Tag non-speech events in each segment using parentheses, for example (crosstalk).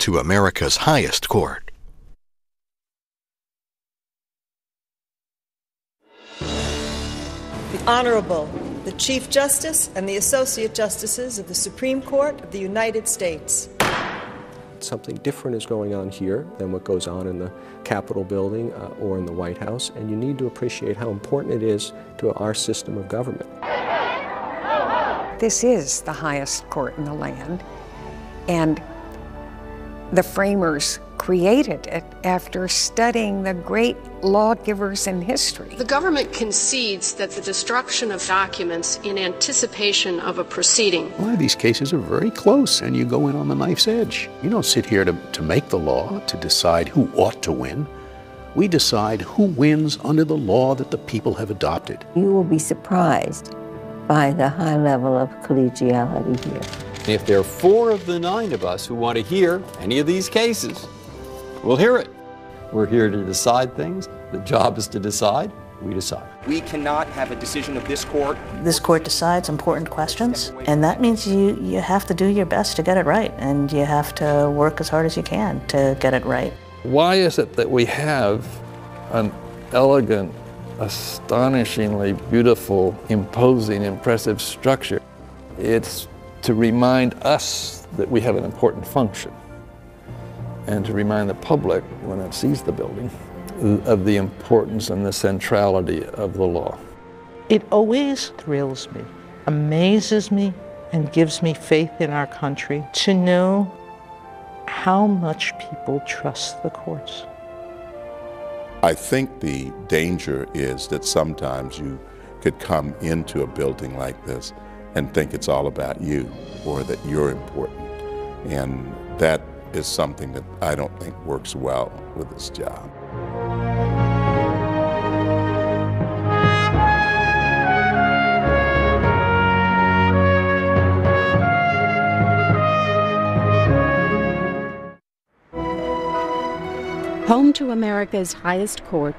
to America's highest court. The Honorable, the Chief Justice and the Associate Justices of the Supreme Court of the United States. Something different is going on here than what goes on in the Capitol building uh, or in the White House, and you need to appreciate how important it is to our system of government. This is the highest court in the land, and the framers created it after studying the great lawgivers in history. The government concedes that the destruction of documents in anticipation of a proceeding. A lot of these cases are very close, and you go in on the knife's edge. You don't sit here to, to make the law, to decide who ought to win. We decide who wins under the law that the people have adopted. You will be surprised by the high level of collegiality here. If there are four of the nine of us who want to hear any of these cases, we'll hear it. We're here to decide things. The job is to decide. We decide. We cannot have a decision of this court. This court decides important questions, and that means you, you have to do your best to get it right, and you have to work as hard as you can to get it right. Why is it that we have an elegant, astonishingly beautiful, imposing, impressive structure? It's to remind us that we have an important function and to remind the public when it sees the building of the importance and the centrality of the law. It always thrills me, amazes me, and gives me faith in our country to know how much people trust the courts. I think the danger is that sometimes you could come into a building like this and think it's all about you or that you're important. And that is something that I don't think works well with this job. Home to America's highest court,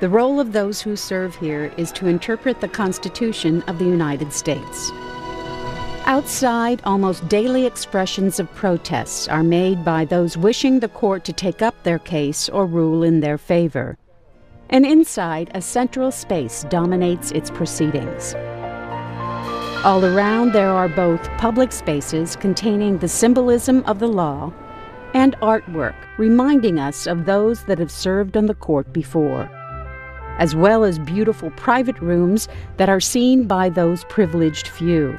the role of those who serve here is to interpret the Constitution of the United States. Outside, almost daily expressions of protests are made by those wishing the court to take up their case or rule in their favor. And inside, a central space dominates its proceedings. All around, there are both public spaces containing the symbolism of the law and artwork reminding us of those that have served on the court before, as well as beautiful private rooms that are seen by those privileged few.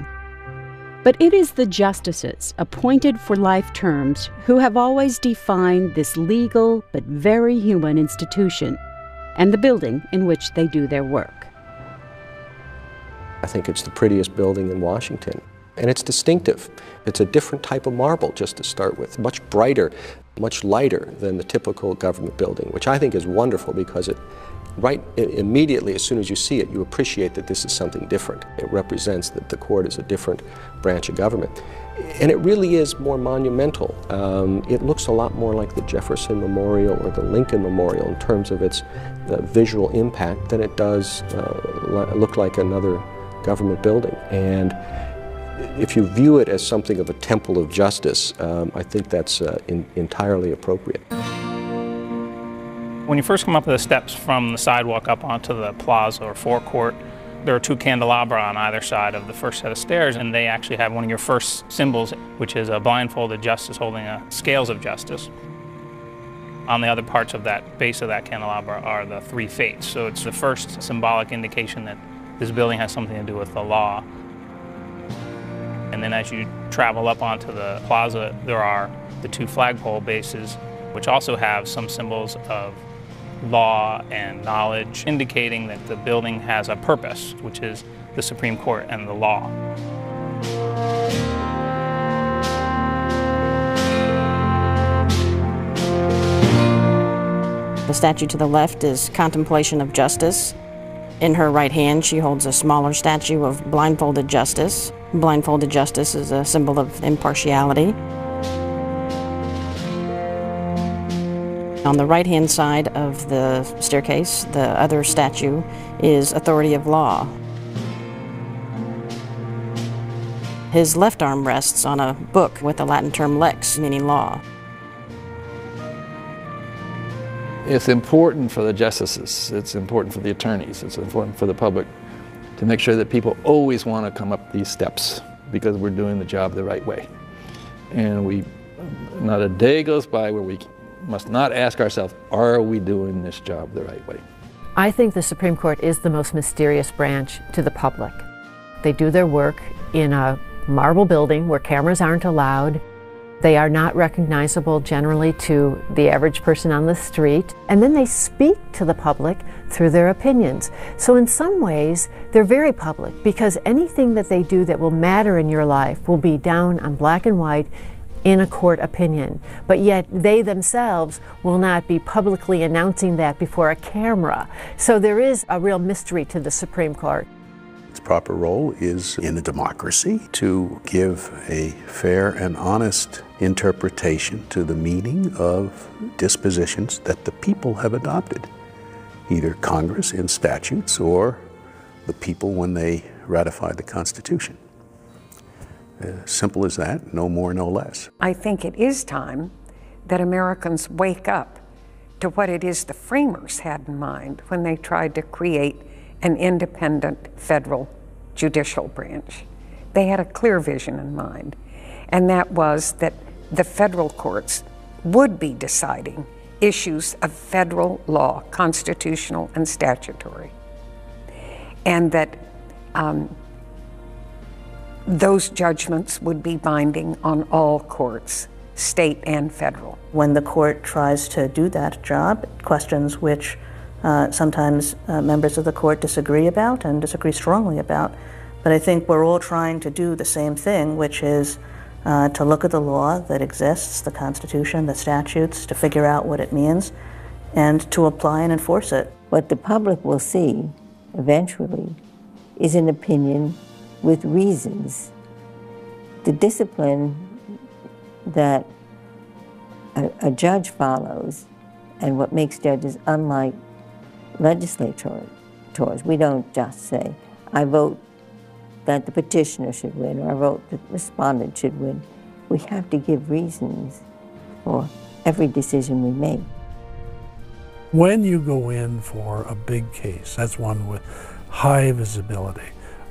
But it is the justices, appointed for life terms, who have always defined this legal but very human institution and the building in which they do their work. I think it's the prettiest building in Washington. And it's distinctive. It's a different type of marble, just to start with, much brighter, much lighter than the typical government building, which I think is wonderful because it right immediately as soon as you see it, you appreciate that this is something different. It represents that the court is a different branch of government. And it really is more monumental. Um, it looks a lot more like the Jefferson Memorial or the Lincoln Memorial in terms of its uh, visual impact than it does uh, look like another government building. And if you view it as something of a temple of justice, um, I think that's uh, in, entirely appropriate. When you first come up the steps from the sidewalk up onto the plaza or forecourt, there are two candelabra on either side of the first set of stairs, and they actually have one of your first symbols, which is a blindfolded justice holding a scales of justice. On the other parts of that base of that candelabra are the three fates. So it's the first symbolic indication that this building has something to do with the law. And then as you travel up onto the plaza, there are the two flagpole bases, which also have some symbols of law and knowledge, indicating that the building has a purpose, which is the Supreme Court and the law. The statue to the left is Contemplation of Justice. In her right hand, she holds a smaller statue of Blindfolded Justice. Blindfolded Justice is a symbol of impartiality. On the right hand side of the staircase, the other statue is Authority of Law. His left arm rests on a book with the Latin term lex, meaning law. It's important for the justices, it's important for the attorneys, it's important for the public to make sure that people always want to come up these steps because we're doing the job the right way. And we, not a day goes by where we must not ask ourselves, are we doing this job the right way? I think the Supreme Court is the most mysterious branch to the public. They do their work in a marble building where cameras aren't allowed. They are not recognizable generally to the average person on the street. And then they speak to the public through their opinions. So, in some ways, they're very public because anything that they do that will matter in your life will be down on black and white in a court opinion. But yet, they themselves will not be publicly announcing that before a camera. So, there is a real mystery to the Supreme Court. Its proper role is in a democracy to give a fair and honest interpretation to the meaning of dispositions that the people have adopted, either Congress in statutes or the people when they ratified the Constitution. Simple as that, no more, no less. I think it is time that Americans wake up to what it is the framers had in mind when they tried to create an independent federal judicial branch. They had a clear vision in mind, and that was that the federal courts would be deciding issues of federal law, constitutional and statutory, and that um, those judgments would be binding on all courts, state and federal. When the court tries to do that job, questions which uh, sometimes uh, members of the court disagree about and disagree strongly about. But I think we're all trying to do the same thing, which is uh, to look at the law that exists, the Constitution, the statutes, to figure out what it means, and to apply and enforce it. What the public will see eventually is an opinion with reasons. The discipline that a, a judge follows and what makes judges unlike legislators. We don't just say, I vote that the petitioner should win or I vote that the respondent should win. We have to give reasons for every decision we make. When you go in for a big case, that's one with high visibility,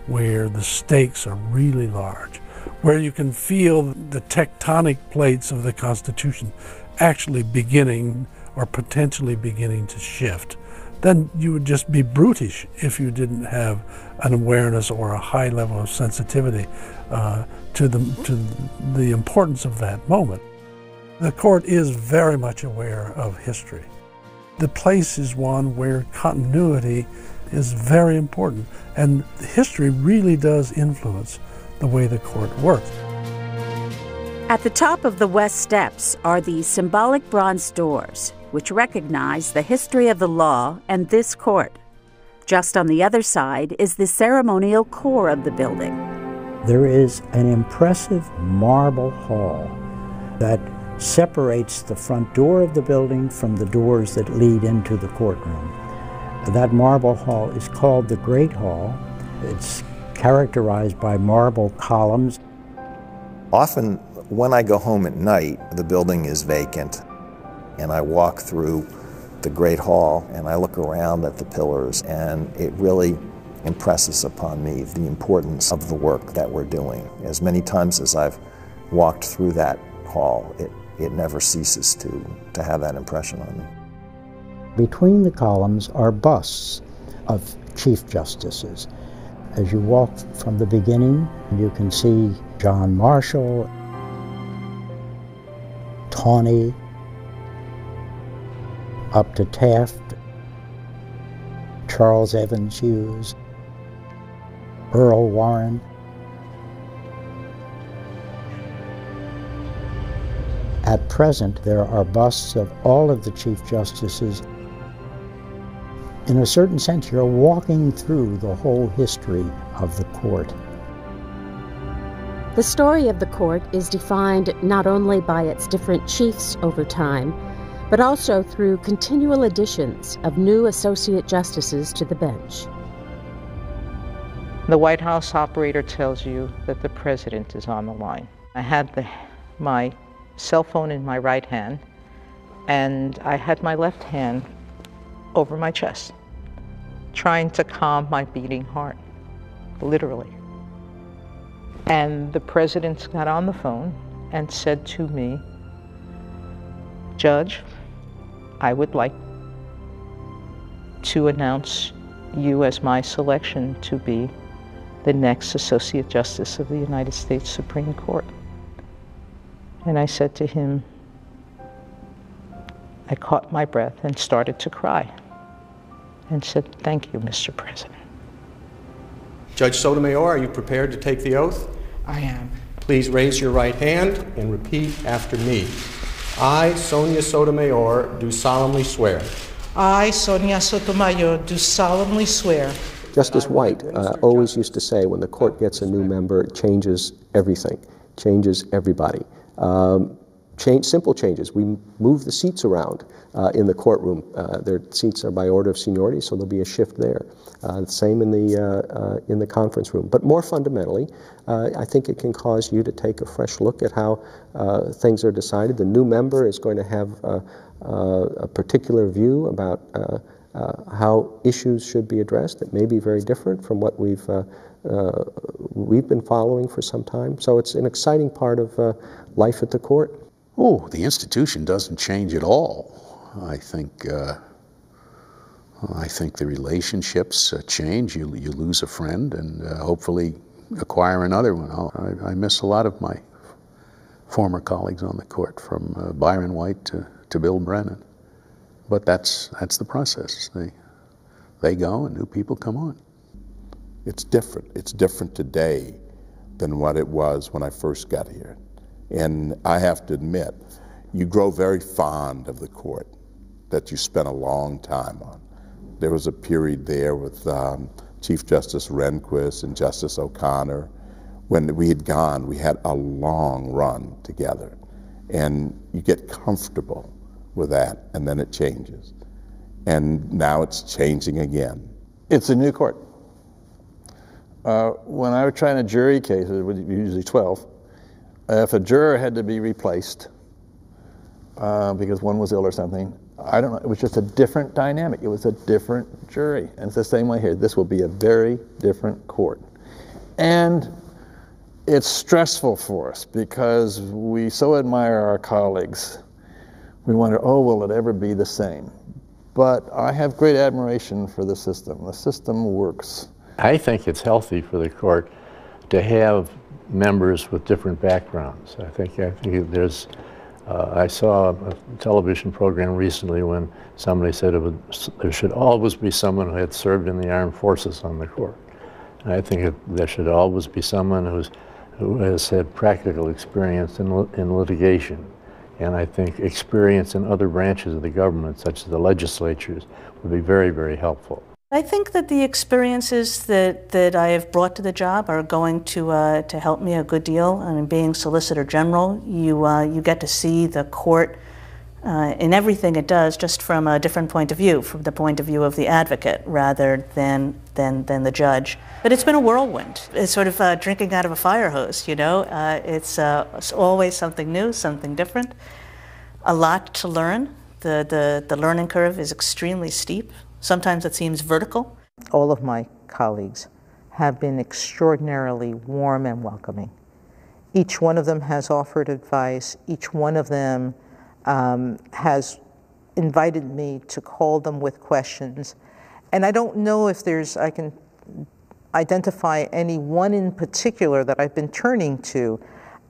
where the stakes are really large, where you can feel the tectonic plates of the Constitution actually beginning or potentially beginning to shift then you would just be brutish if you didn't have an awareness or a high level of sensitivity uh, to, the, to the importance of that moment. The court is very much aware of history. The place is one where continuity is very important, and history really does influence the way the court works. At the top of the West Steps are the symbolic bronze doors which recognize the history of the law and this court. Just on the other side is the ceremonial core of the building. There is an impressive marble hall that separates the front door of the building from the doors that lead into the courtroom. That marble hall is called the Great Hall. It's characterized by marble columns. Often, when I go home at night, the building is vacant and I walk through the Great Hall and I look around at the pillars, and it really impresses upon me the importance of the work that we're doing. As many times as I've walked through that hall, it, it never ceases to, to have that impression on me. Between the columns are busts of Chief Justices. As you walk from the beginning, you can see John Marshall, Taney, up to Taft, Charles Evans Hughes, Earl Warren. At present, there are busts of all of the Chief Justices. In a certain sense, you're walking through the whole history of the court. The story of the court is defined not only by its different chiefs over time, but also through continual additions of new associate justices to the bench. The White House operator tells you that the president is on the line. I had the, my cell phone in my right hand, and I had my left hand over my chest, trying to calm my beating heart, literally. And the president got on the phone and said to me, Judge, I would like to announce you as my selection to be the next Associate Justice of the United States Supreme Court. And I said to him, I caught my breath and started to cry and said, Thank you, Mr. President. Judge Sotomayor, are you prepared to take the oath? I am. Please raise your right hand and repeat after me. I, Sonia Sotomayor, do solemnly swear. I, Sonia Sotomayor, do solemnly swear. Justice White uh, always used to say when the court gets a new member, it changes everything, changes everybody. Um, change, simple changes. We move the seats around uh, in the courtroom. Uh, their seats are by order of seniority, so there'll be a shift there. Uh, same in the uh, uh, in the conference room. But more fundamentally, uh, I think it can cause you to take a fresh look at how things are decided. The new member is going to have a particular view about. how issues should be addressed. that may be very different from what we've we've been following for some time. So it's an exciting part of life at the court. Oh, the institution doesn't change at all. I think uh, I think the relationships uh, change. You you lose a friend and uh, hopefully acquire another one. I, I, miss a lot of my former colleagues on the court, from uh, Byron White to, to Bill Brennan. But that's that's the process. They they go and new people come on. It's different. It's different today than what it was when I first got here. And I have to admit, you grow very fond of the court that you spent a long time on. There was a period there with um, Chief Justice Rehnquist and Justice O'Connor. When we had gone, we had a long run together. And you get comfortable with that, and then it changes. And now it's changing again. It's a new court. Uh, when I was trying a jury case, it was usually 12, if a juror had to be replaced uh, because one was ill or something, I don't know, it was just a different dynamic. It was a different jury. And it's the same way here. This will be a very different court. And it's stressful for us because we so admire our colleagues. We wonder, oh, will it ever be the same? But I have great admiration for the system. The system works. I think it's healthy for the court to have members with different backgrounds. I think, I think there's, uh, I saw a television program recently when somebody said would, there should always be someone who had served in the armed forces on the court. And I think it, there should always be someone who's, who has had practical experience in, in litigation. And I think experience in other branches of the government, such as the legislatures, would be very, very helpful. I think that the experiences that, that I have brought to the job are going to, uh, to help me a good deal. I mean, being Solicitor General, you, uh, you get to see the court uh, in everything it does just from a different point of view, from the point of view of the advocate rather than, than, than the judge. But it's been a whirlwind. It's sort of uh, drinking out of a fire hose, you know? Uh, it's, uh, it's always something new, something different, a lot to learn. The, the, the learning curve is extremely steep. Sometimes it seems vertical. All of my colleagues have been extraordinarily warm and welcoming. Each one of them has offered advice. Each one of them um, has invited me to call them with questions. And I don't know if there's, I can identify any one in particular that I've been turning to.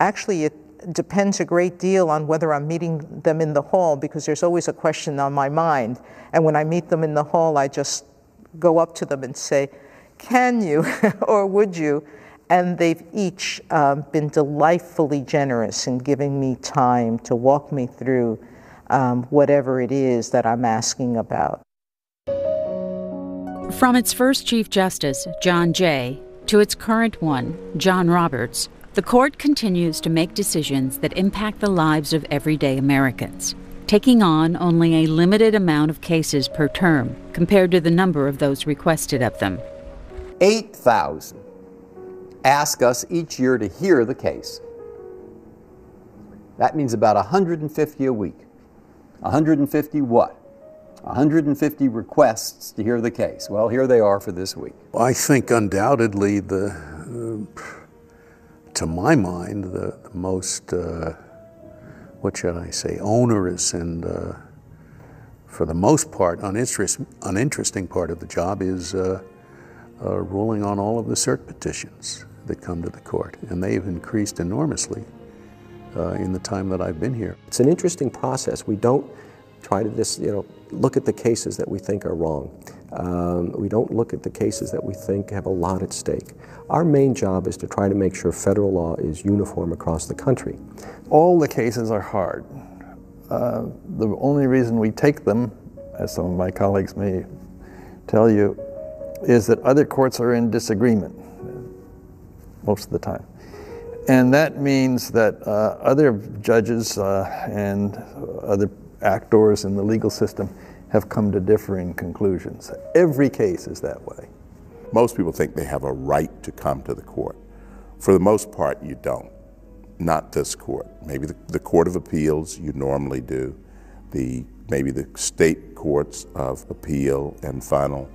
Actually, it depends a great deal on whether I'm meeting them in the hall because there's always a question on my mind. And when I meet them in the hall, I just go up to them and say, Can you (laughs) or would you? And they've each um, been delightfully generous in giving me time to walk me through um, whatever it is that I'm asking about. From its first Chief Justice, John Jay, to its current one, John Roberts, the court continues to make decisions that impact the lives of everyday Americans, taking on only a limited amount of cases per term compared to the number of those requested of them. 8,000 ask us each year to hear the case. That means about 150 a week. 150 what? 150 requests to hear the case. Well, here they are for this week. I think undoubtedly the, uh, to my mind, the, the most, uh, what should I say, onerous and, uh, for the most part, uninterest, uninteresting part of the job is uh, uh, ruling on all of the cert petitions that come to the court. And they've increased enormously uh, in the time that I've been here. It's an interesting process. We don't try to just, you know, look at the cases that we think are wrong. Um, we don't look at the cases that we think have a lot at stake. Our main job is to try to make sure federal law is uniform across the country. All the cases are hard. Uh, the only reason we take them, as some of my colleagues may tell you, is that other courts are in disagreement most of the time. And that means that uh, other judges uh, and other actors in the legal system have come to differing conclusions. Every case is that way. Most people think they have a right to come to the court. For the most part, you don't. Not this court. Maybe the, the Court of Appeals, you normally do. The, maybe the state courts of appeal and final,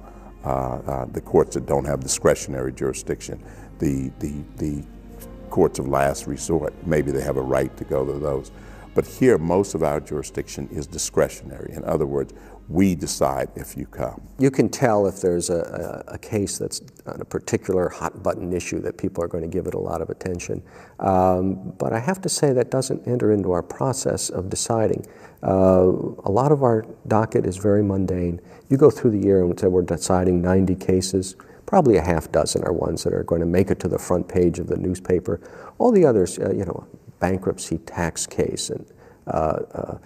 uh, uh, the courts that don't have discretionary jurisdiction, the, the, the courts of last resort, maybe they have a right to go to those. But here, most of our jurisdiction is discretionary. In other words, we decide if you come. You can tell if there's a, a, a, case that's on a particular hot button issue that people are going to give it a lot of attention. Um, but I have to say that doesn't enter into our process of deciding. Uh, a lot of our docket is very mundane. You go through the year and say we're deciding 90 cases. Probably a half dozen are ones that are going to make it to the front page of the newspaper. All the others, uh, you know, bankruptcy tax case and uh, uh,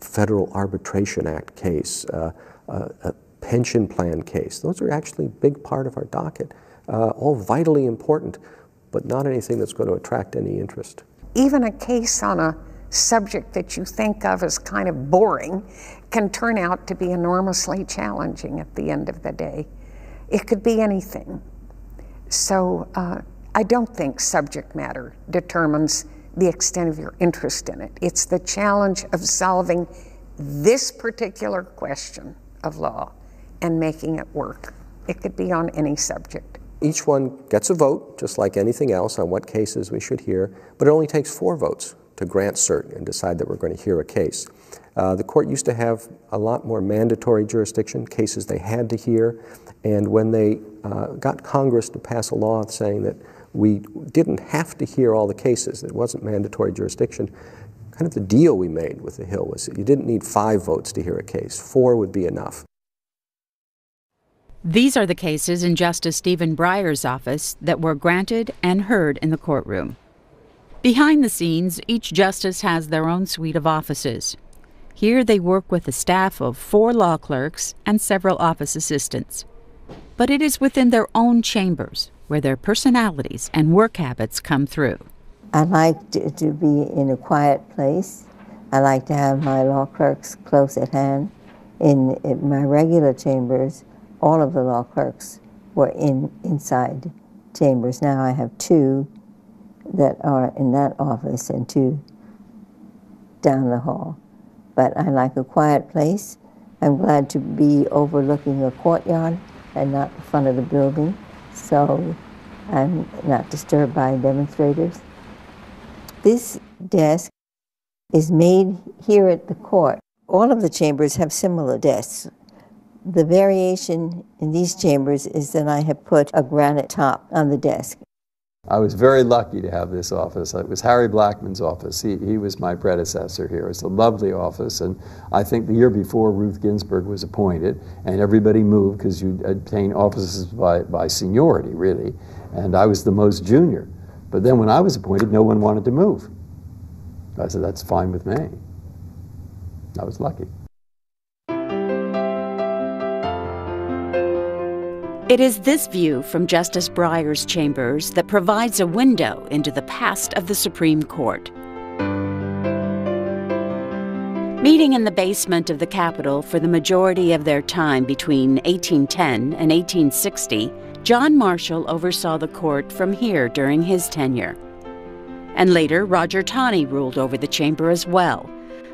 Federal Arbitration Act case, uh, uh, a pension plan case. Those are actually a big part of our docket, uh, all vitally important, but not anything that's going to attract any interest. Even a case on a subject that you think of as kind of boring can turn out to be enormously challenging at the end of the day. It could be anything. So uh, I don't think subject matter determines the extent of your interest in it. It's the challenge of solving this particular question of law and making it work. It could be on any subject. Each one gets a vote, just like anything else, on what cases we should hear, but it only takes four votes to grant cert and decide that we're going to hear a case. Uh, the court used to have a lot more mandatory jurisdiction, cases they had to hear, and when they uh, got Congress to pass a law saying that we didn't have to hear all the cases. It wasn't mandatory jurisdiction. Kind of the deal we made with the Hill was that you didn't need five votes to hear a case. Four would be enough. These are the cases in Justice Stephen Breyer's office that were granted and heard in the courtroom. Behind the scenes, each justice has their own suite of offices. Here they work with a staff of four law clerks and several office assistants. But it is within their own chambers where their personalities and work habits come through. I like to, to be in a quiet place. I like to have my law clerks close at hand. In, in my regular chambers, all of the law clerks were in inside chambers. Now I have two that are in that office and two down the hall. But I like a quiet place. I'm glad to be overlooking a courtyard and not the front of the building so I'm not disturbed by demonstrators. This desk is made here at the court. All of the chambers have similar desks. The variation in these chambers is that I have put a granite top on the desk. I was very lucky to have this office. It was Harry Blackmun's office. He, he was my predecessor here. It's a lovely office, and I think the year before Ruth Ginsburg was appointed, and everybody moved because you obtain offices by, by seniority, really, and I was the most junior. But then when I was appointed, no one wanted to move. I said, that's fine with me. I was lucky. It is this view from Justice Breyer's chambers that provides a window into the past of the Supreme Court. Meeting in the basement of the Capitol for the majority of their time between 1810 and 1860, John Marshall oversaw the court from here during his tenure. And later, Roger Taney ruled over the chamber as well,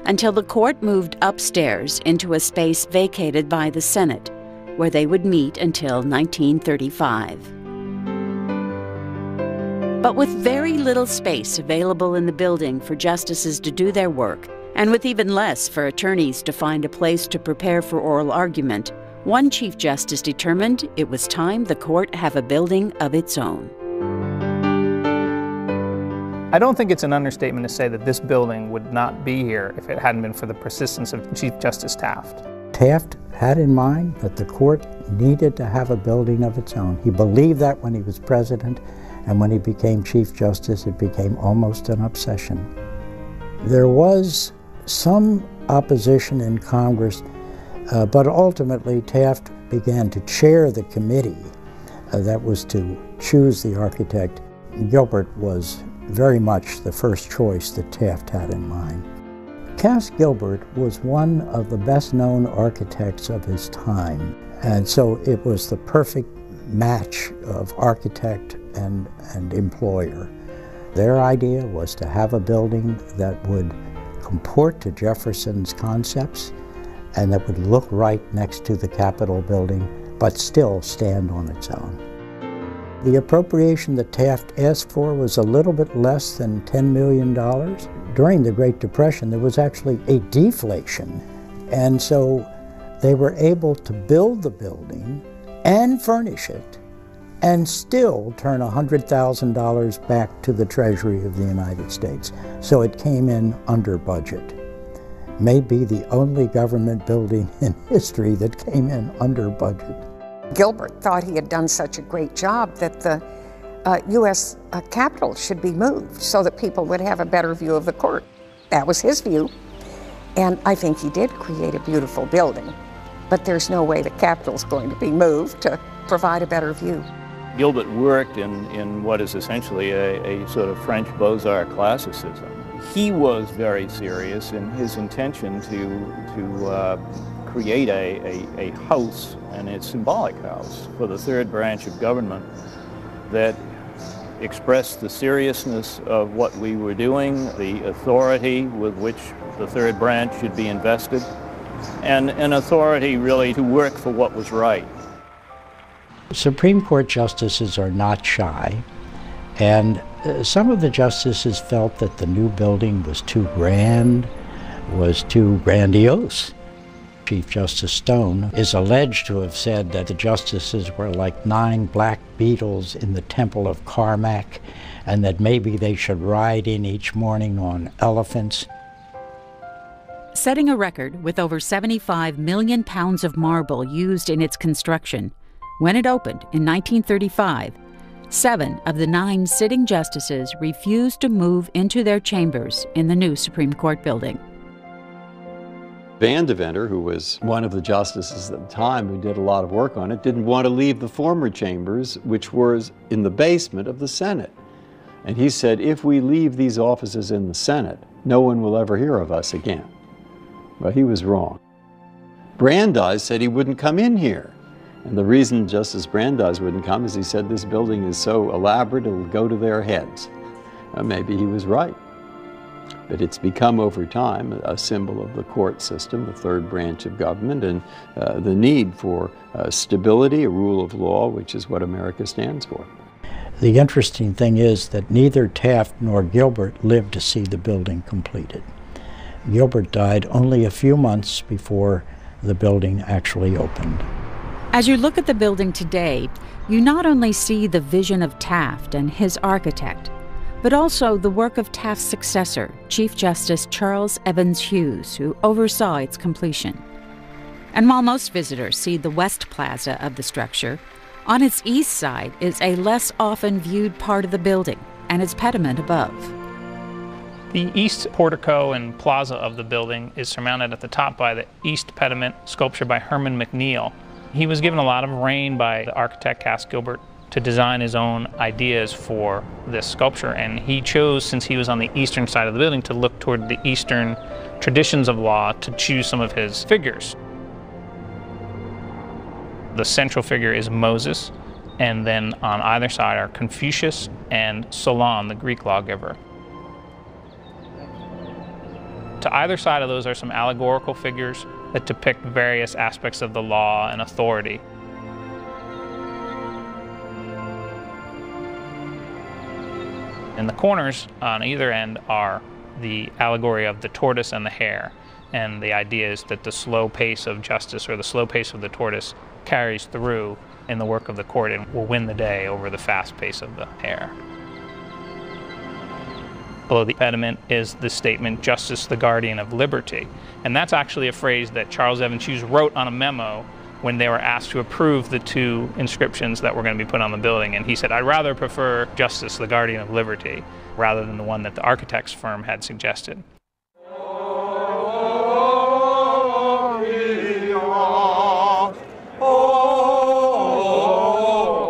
until the court moved upstairs into a space vacated by the Senate, where they would meet until 1935. But with very little space available in the building for justices to do their work, and with even less for attorneys to find a place to prepare for oral argument, one Chief Justice determined it was time the court have a building of its own. I don't think it's an understatement to say that this building would not be here if it hadn't been for the persistence of Chief Justice Taft. Taft had in mind that the court needed to have a building of its own. He believed that when he was president, and when he became Chief Justice, it became almost an obsession. There was some opposition in Congress, uh, but ultimately Taft began to chair the committee uh, that was to choose the architect. Gilbert was very much the first choice that Taft had in mind. Cass Gilbert was one of the best known architects of his time, and so it was the perfect match of architect and, and employer. Their idea was to have a building that would comport to Jefferson's concepts and that would look right next to the Capitol building, but still stand on its own. The appropriation that Taft asked for was a little bit less than $10 million. During the Great Depression, there was actually a deflation. And so they were able to build the building and furnish it and still turn $100,000 back to the Treasury of the United States. So it came in under budget. May be the only government building (laughs) in history that came in under budget. Gilbert thought he had done such a great job that the uh, U.S. Uh, Capitol should be moved so that people would have a better view of the court. That was his view. And I think he did create a beautiful building. But there's no way the Capitol's going to be moved to provide a better view. Gilbert worked in, in what is essentially a, a sort of French Beaux-Arts classicism. He was very serious in his intention to, to uh, create a, a, a house, and a symbolic house, for the third branch of government that expressed the seriousness of what we were doing, the authority with which the third branch should be invested, and an authority really to work for what was right. Supreme Court justices are not shy, and uh, some of the justices felt that the new building was too grand, was too grandiose. Chief Justice Stone is alleged to have said that the justices were like nine black beetles in the temple of Karnak, and that maybe they should ride in each morning on elephants. Setting a record with over 75 million pounds of marble used in its construction, when it opened in 1935, seven of the nine sitting justices refused to move into their chambers in the new Supreme Court building. Van Deventer, who was one of the justices at the time who did a lot of work on it, didn't want to leave the former chambers, which was in the basement of the Senate. And he said, if we leave these offices in the Senate, no one will ever hear of us again. Well, he was wrong. Brandeis said he wouldn't come in here. And the reason Justice Brandeis wouldn't come is he said this building is so elaborate it'll go to their heads. Well, maybe he was right. But it's become over time a symbol of the court system, the third branch of government, and uh, the need for uh, stability, a rule of law, which is what America stands for. The interesting thing is that neither Taft nor Gilbert lived to see the building completed. Gilbert died only a few months before the building actually opened. As you look at the building today, you not only see the vision of Taft and his architect, but also the work of Taft's successor, Chief Justice Charles Evans Hughes, who oversaw its completion. And while most visitors see the west plaza of the structure, on its east side is a less often viewed part of the building and its pediment above. The east portico and plaza of the building is surmounted at the top by the east pediment sculpture by Hermon MacNeil, he was given a lot of rein by the architect Cass Gilbert to design his own ideas for this sculpture. And he chose, since he was on the eastern side of the building, to look toward the eastern traditions of law to choose some of his figures. The central figure is Moses, and then on either side are Confucius and Solon, the Greek lawgiver. To either side of those are some allegorical figures that depict various aspects of the law and authority. In the corners on either end are the allegory of the tortoise and the hare. And the idea is that the slow pace of justice or the slow pace of the tortoise carries through in the work of the court and will win the day over the fast pace of the hare. Below the pediment is the statement, Justice the Guardian of Liberty. And that's actually a phrase that Charles Evans Hughes wrote on a memo when they were asked to approve the two inscriptions that were going to be put on the building. And he said, I'd rather prefer Justice, the Guardian of Liberty, rather than the one that the architect's firm had suggested.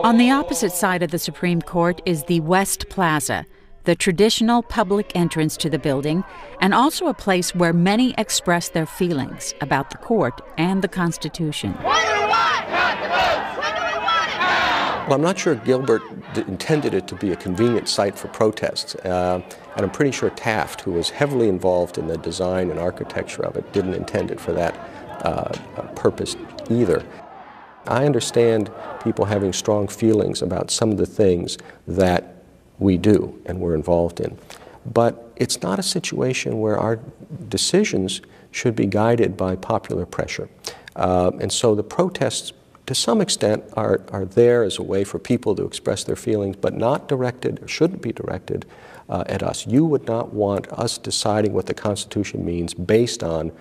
On the opposite side of the Supreme Court is the West Plaza, the traditional public entrance to the building, and also a place where many express their feelings about the court and the Constitution. Well, I'm not sure Gilbert intended it to be a convenient site for protests, uh, and I'm pretty sure Taft, who was heavily involved in the design and architecture of it, didn't intend it for that uh, purpose either. I understand people having strong feelings about some of the things that we do and we're involved in. But it's not a situation where our decisions should be guided by popular pressure. Uh, and so the protests, to some extent, are, are there as a way for people to express their feelings, but not directed, or shouldn't be directed, uh, at us. You would not want us deciding what the Constitution means based on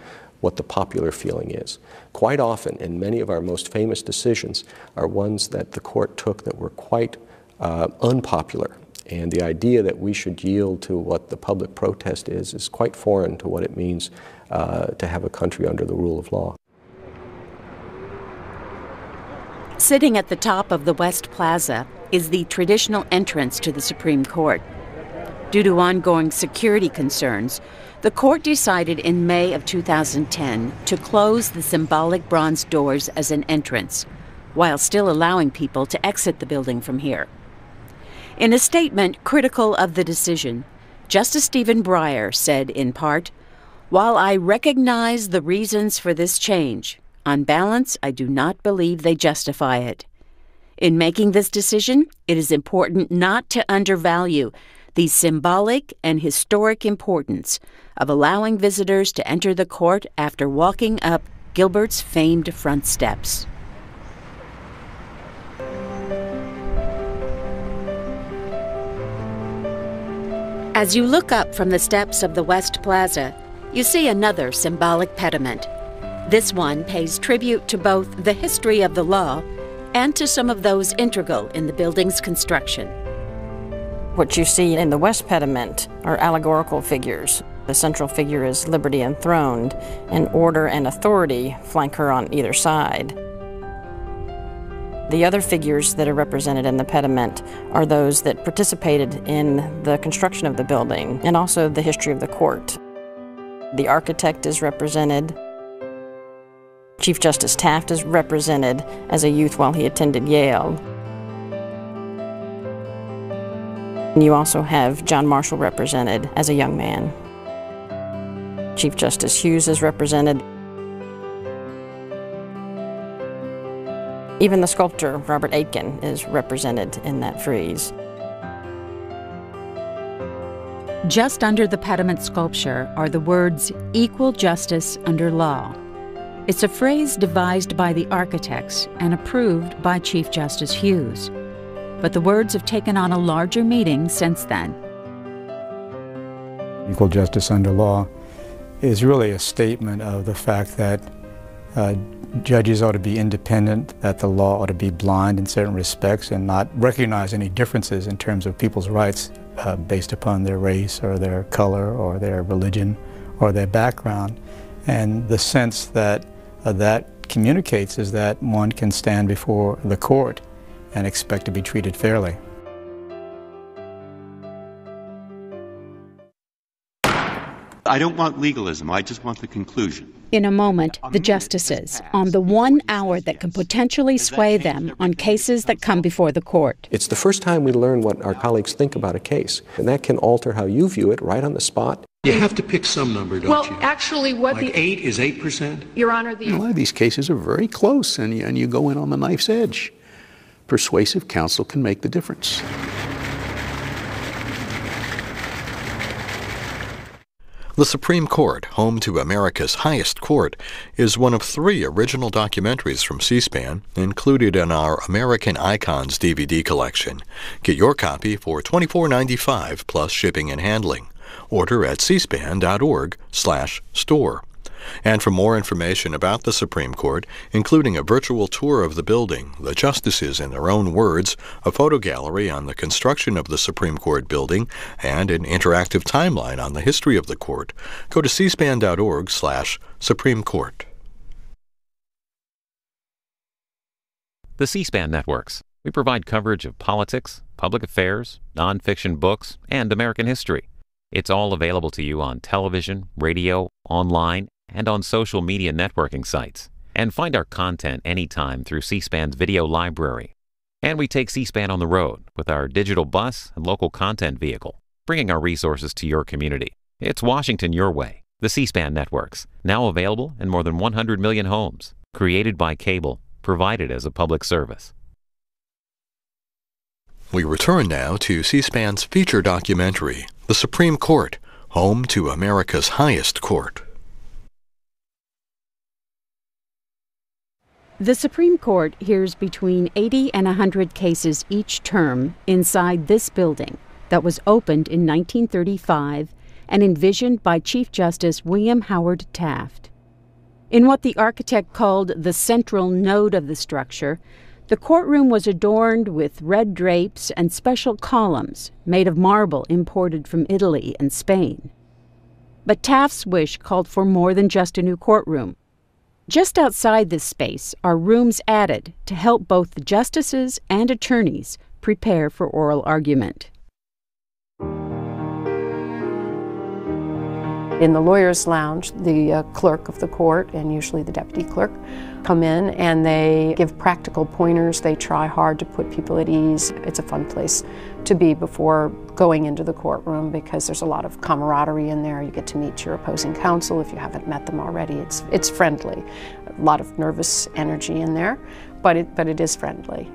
what the popular feeling is. Quite often, and many of our most famous decisions are ones that the court took that were quite uh, unpopular and the idea that we should yield to what the public protest is is quite foreign to what it means uh, to have a country under the rule of law. Sitting at the top of the West Plaza is the traditional entrance to the Supreme Court. Due to ongoing security concerns, the court decided in May of 2010 to close the symbolic bronze doors as an entrance, while still allowing people to exit the building from here. In a statement critical of the decision, Justice Stephen Breyer said in part, While I recognize the reasons for this change, on balance, I do not believe they justify it. In making this decision, it is important not to undervalue the symbolic and historic importance of allowing visitors to enter the court after walking up Gilbert's famed front steps. As you look up from the steps of the West Plaza, you see another symbolic pediment. This one pays tribute to both the history of the law and to some of those integral in the building's construction. What you see in the West pediment are allegorical figures. The central figure is liberty enthroned, and order and authority flank her on either side. The other figures that are represented in the pediment are those that participated in the construction of the building and also the history of the court. The architect is represented. Chief Justice Taft is represented as a youth while he attended Yale. And you also have John Marshall represented as a young man. Chief Justice Hughes is represented Even the sculptor, Robert Aitken, is represented in that frieze. Just under the pediment sculpture are the words equal justice under law. It's a phrase devised by the architects and approved by Chief Justice Hughes. But the words have taken on a larger meaning since then. Equal justice under law is really a statement of the fact that uh, judges ought to be independent, that the law ought to be blind in certain respects and not recognize any differences in terms of people's rights uh, based upon their race or their color or their religion or their background. And the sense that uh, that communicates is that one can stand before the court and expect to be treated fairly. I don't want legalism, I just want the conclusion. In a moment, the justices, on the one hour that can potentially sway them on cases that come before the court. It's the first time we learn what our colleagues think about a case, and that can alter how you view it right on the spot. You have to pick some number, don't well, you? Well, actually, what like the eight is eight percent. Your Honor, the A lot of these cases are very close, and you, and you go in on the knife's edge. Persuasive counsel can make the difference. The Supreme Court, home to America's highest court, is one of three original documentaries from C SPAN included in our American Icons DVD collection. Get your copy for $24.95 plus shipping and handling. Order at cspan.org/store. And for more information about the Supreme Court, including a virtual tour of the building, the justices in their own words, a photo gallery on the construction of the Supreme Court building, and an interactive timeline on the history of the court, go to cspan.org/supreme court. The C SPAN networks. We provide coverage of politics, public affairs, nonfiction books, and American history. It's all available to you on television, radio, online, and on social media networking sites. And find our content anytime through C SPAN's video library. And we take C SPAN on the road with our digital bus and local content vehicle, bringing our resources to your community. It's Washington your way. The C SPAN networks, now available in more than 100 million homes, created by cable, provided as a public service. We return now to C SPAN's feature documentary, The Supreme Court, home to America's highest court. The Supreme Court hears between 80 and 100 cases each term inside this building that was opened in 1935 and envisioned by Chief Justice William Howard Taft. In what the architect called the central node of the structure, the courtroom was adorned with red drapes and special columns made of marble imported from Italy and Spain. But Taft's wish called for more than just a new courtroom. Just outside this space are rooms added to help both the justices and attorneys prepare for oral argument. In the lawyer's lounge, the uh, clerk of the court, and usually the deputy clerk, come in and they give practical pointers. They try hard to put people at ease. It's a fun place to be before going into the courtroom because there's a lot of camaraderie in there. You get to meet your opposing counsel if you haven't met them already. It's, it's friendly. A lot of nervous energy in there, but it, but it is friendly.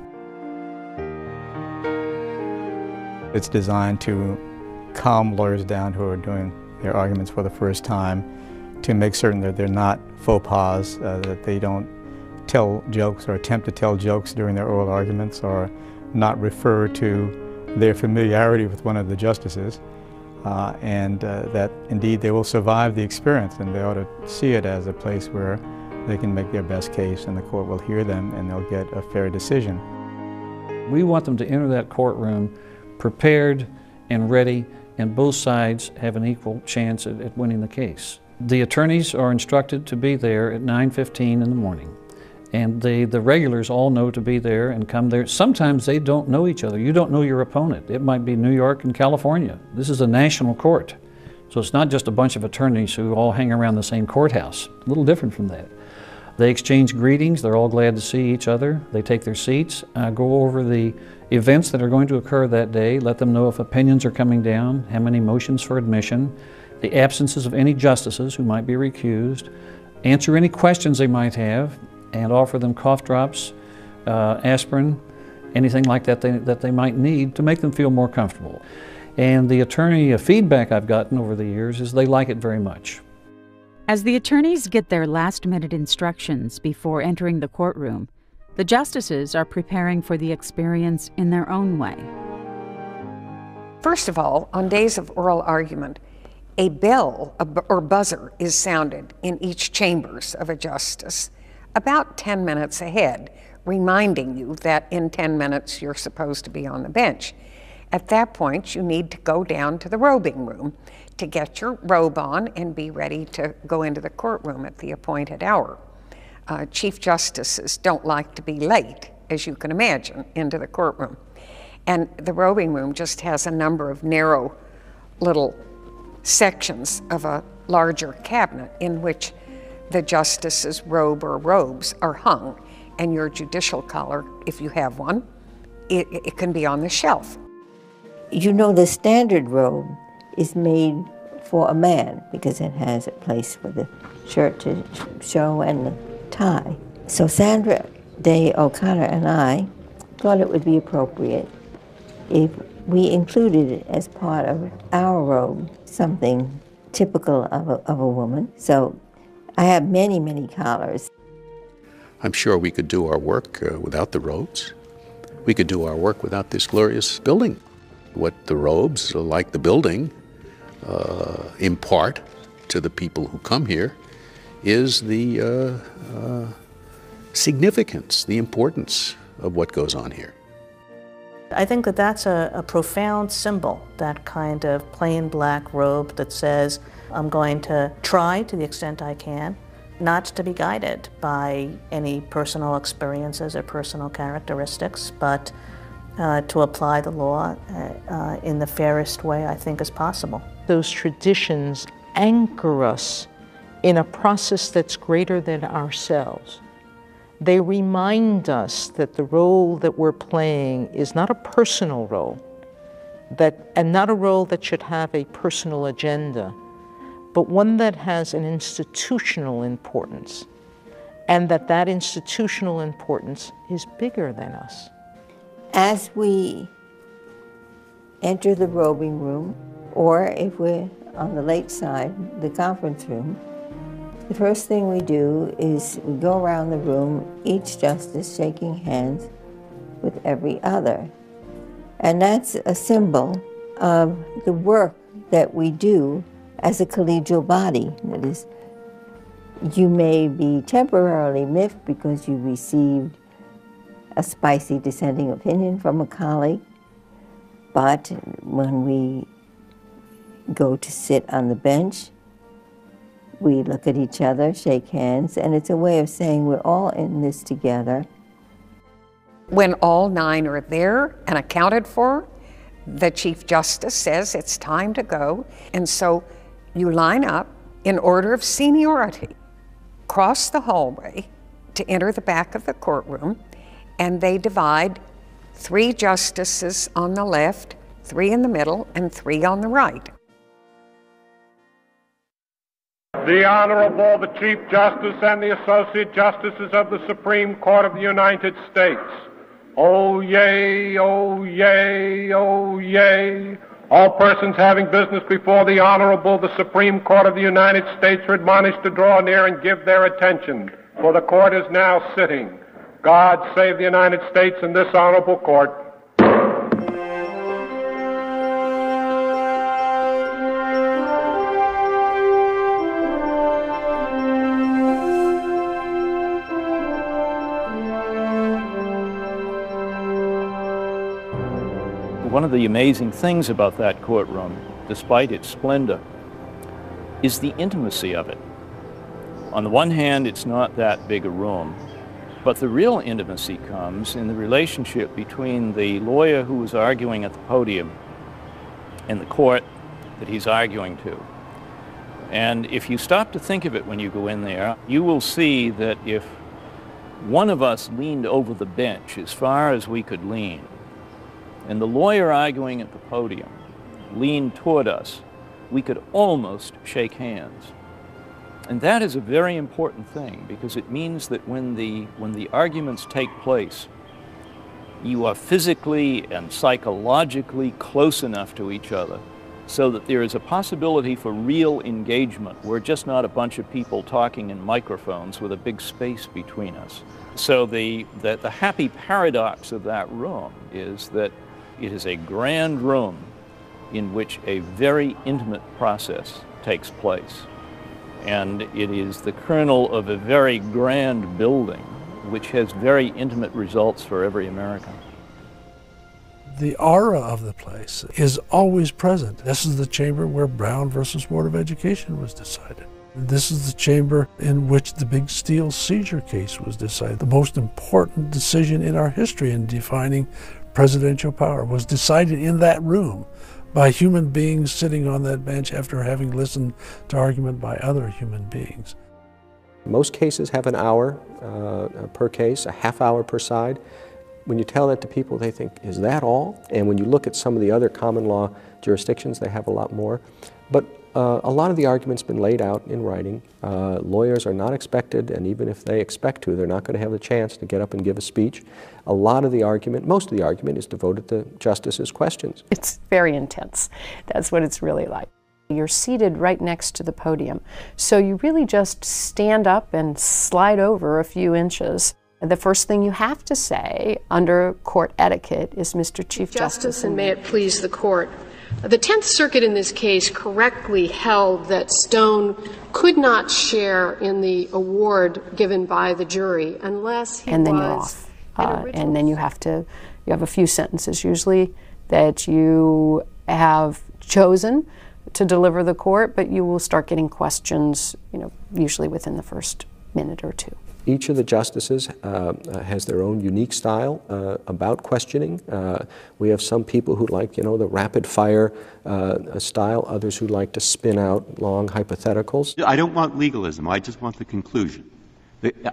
It's designed to calm lawyers down who are doing their arguments for the first time to make certain that they're not faux pas, uh, that they don't tell jokes or attempt to tell jokes during their oral arguments or not refer to their familiarity with one of the justices. Uh, and uh, that indeed they will survive the experience and they ought to see it as a place where they can make their best case and the court will hear them and they'll get a fair decision. We want them to enter that courtroom prepared and ready and both sides have an equal chance at, at winning the case. The attorneys are instructed to be there at 9.15 in the morning. And they, the regulars all know to be there and come there. Sometimes they don't know each other. You don't know your opponent. It might be New York and California. This is a national court. So it's not just a bunch of attorneys who all hang around the same courthouse. A little different from that. They exchange greetings. They're all glad to see each other. They take their seats, uh, go over the events that are going to occur that day, let them know if opinions are coming down, how many motions for admission, the absences of any justices who might be recused, answer any questions they might have, and offer them cough drops, uh, aspirin, anything like that they, that they might need to make them feel more comfortable. And the attorney uh, feedback I've gotten over the years is they like it very much. As the attorneys get their last minute instructions before entering the courtroom, the justices are preparing for the experience in their own way. First of all, on days of oral argument, a bell or buzzer is sounded in each chambers of a justice about 10 minutes ahead, reminding you that in 10 minutes you're supposed to be on the bench. At that point, you need to go down to the robing room to get your robe on and be ready to go into the courtroom at the appointed hour. Uh, Chief Justices don't like to be late, as you can imagine, into the courtroom. And the robing room just has a number of narrow little sections of a larger cabinet in which the justice's robe or robes are hung, and your judicial collar, if you have one, it, it can be on the shelf. You know, the standard robe is made for a man because it has a place for the shirt to show and the tie. So Sandra Day O'Connor and I thought it would be appropriate if we included it as part of our robe, something typical of a, of a woman. So I have many, many collars. I'm sure we could do our work uh, without the robes. We could do our work without this glorious building. What the robes, like the building, uh, impart to the people who come here is the uh, uh, significance, the importance of what goes on here. I think that that's a, a, profound symbol, that kind of plain black robe that says, I'm going to try to the extent I can not to be guided by any personal experiences or personal characteristics, but uh, to apply the law uh, uh, in the fairest way I think is possible. Those traditions anchor us in a process that's greater than ourselves. They remind us that the role that we're playing is not a personal role, that, and not a role that should have a personal agenda, but one that has an institutional importance, and that that institutional importance is bigger than us. As we enter the robing room, or if we're on the late side, the conference room, the first thing we do is we go around the room, each justice shaking hands with every other. And that's a symbol of the work that we do as a collegial body. That is, you may be temporarily miffed because you received a spicy dissenting opinion from a colleague, but when we go to sit on the bench, we look at each other, shake hands, and it's a way of saying we're all in this together. When all nine are there and accounted for, the Chief Justice says it's time to go, and so you line up in order of seniority, cross the hallway to enter the back of the courtroom, and they divide three justices on the left, three in the middle, and three on the right. The Honorable, the Chief Justice and the Associate Justices of the Supreme Court of the United States. Oh, yay, oh, yay, oh, yay. All persons having business before the Honorable, the Supreme Court of the United States are admonished to draw near and give their attention, for the court is now sitting. God save the United States and this honorable court. One of the amazing things about that courtroom, despite its splendor, is the intimacy of it. On the one hand, it's not that big a room, but the real intimacy comes in the relationship between the lawyer who is arguing at the podium and the court that he's arguing to. And if you stop to think of it when you go in there, you will see that if one of us leaned over the bench as far as we could lean, and the lawyer arguing at the podium leaned toward us, we could almost shake hands. And that is a very important thing because it means that when the, when the arguments take place, you are physically and psychologically close enough to each other so that there is a possibility for real engagement. We're just not a bunch of people talking in microphones with a big space between us. So the, the, the happy paradox of that room is that it is a grand room in which a very intimate process takes place. And it is the kernel of a very grand building which has very intimate results for every American. The aura of the place is always present. This is the chamber where Brown versus Board of Education was decided. This is the chamber in which the big steel seizure case was decided. The most important decision in our history in defining presidential power was decided in that room by human beings sitting on that bench after having listened to argument by other human beings. Most cases have an hour uh, per case, a half hour per side. When you tell that to people, they think, is that all? And when you look at some of the other common law jurisdictions, they have a lot more. But Uh, a lot of the argument's been laid out in writing. Uh, lawyers are not expected, and even if they expect to, they're not going to have the chance to get up and give a speech. A lot of the argument, most of the argument, is devoted to justices' questions. It's very intense. That's what it's really like. You're seated right next to the podium, so you really just stand up and slide over a few inches. The first thing you have to say under court etiquette is Mr. Chief Justice, Justice and may it please the court. The Tenth Circuit in this case correctly held that Stone could not share in the award given by the jury unless he and then was you're off. Uh, and then you have to, you have a few sentences usually that you have chosen to deliver the court, but you will start getting questions, you know, usually within the first minute or two. Each of the justices uh, has their own unique style uh, about questioning. Uh, we have some people who like, you know, the rapid fire uh, style, others who like to spin out long hypotheticals. I don't want legalism, I just want the conclusion.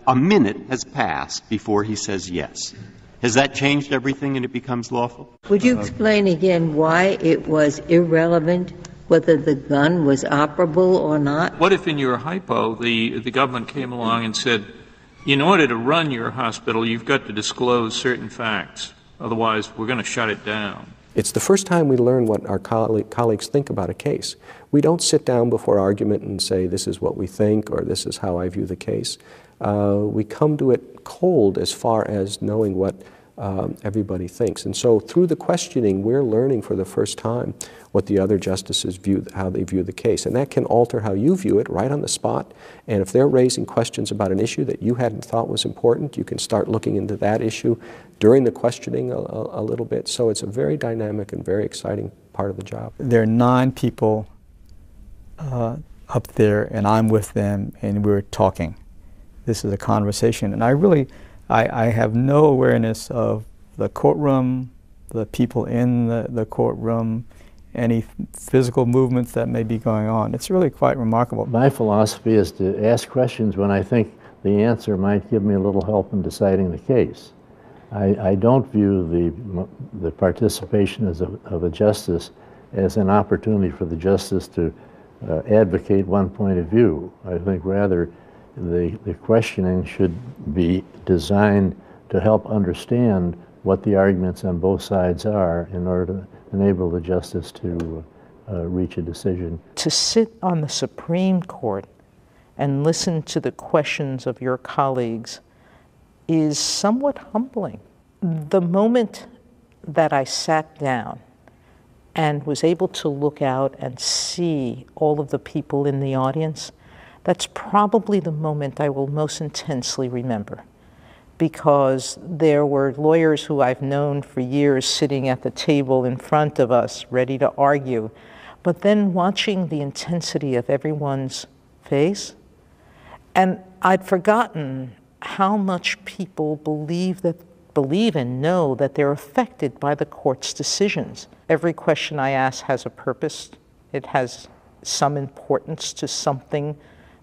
A minute has passed before he says yes. Has that changed everything and it becomes lawful? Would you explain again why it was irrelevant whether the gun was operable or not? What if in your hypo the, the government came along and said, in order to run your hospital, you've got to disclose certain facts. Otherwise, we're going to shut it down. It's the first time we learn what our colleagues think about a case. We don't sit down before argument and say, this is what we think or this is how I view the case. Uh, we come to it cold as far as knowing what um, everybody thinks. And so through the questioning, we're learning for the first time what the other justices view, how they view the case. And that can alter how you view it right on the spot. And if they're raising questions about an issue that you hadn't thought was important, you can start looking into that issue during the questioning a, a, a little bit. So it's a very dynamic and very exciting part of the job. There are nine people uh, up there, and I'm with them, and we're talking. This is a conversation. And I really, I, I have no awareness of the courtroom, the people in the, the courtroom, any physical movements that may be going on. It's really quite remarkable. My philosophy is to ask questions when I think the answer might give me a little help in deciding the case. I, I don't view the, the participation as a, of a justice as an opportunity for the justice to uh, advocate one point of view. I think rather the, the questioning should be designed to help understand what the arguments on both sides are in order to enable the justice to uh, reach a decision. To sit on the Supreme Court and listen to the questions of your colleagues is somewhat humbling. The moment that I sat down and was able to look out and see all of the people in the audience, that's probably the moment I will most intensely remember because there were lawyers who I've known for years sitting at the table in front of us, ready to argue. But then watching the intensity of everyone's face, and I'd forgotten how much people believe that believe and know that they're affected by the court's decisions. Every question I ask has a purpose. It has some importance to something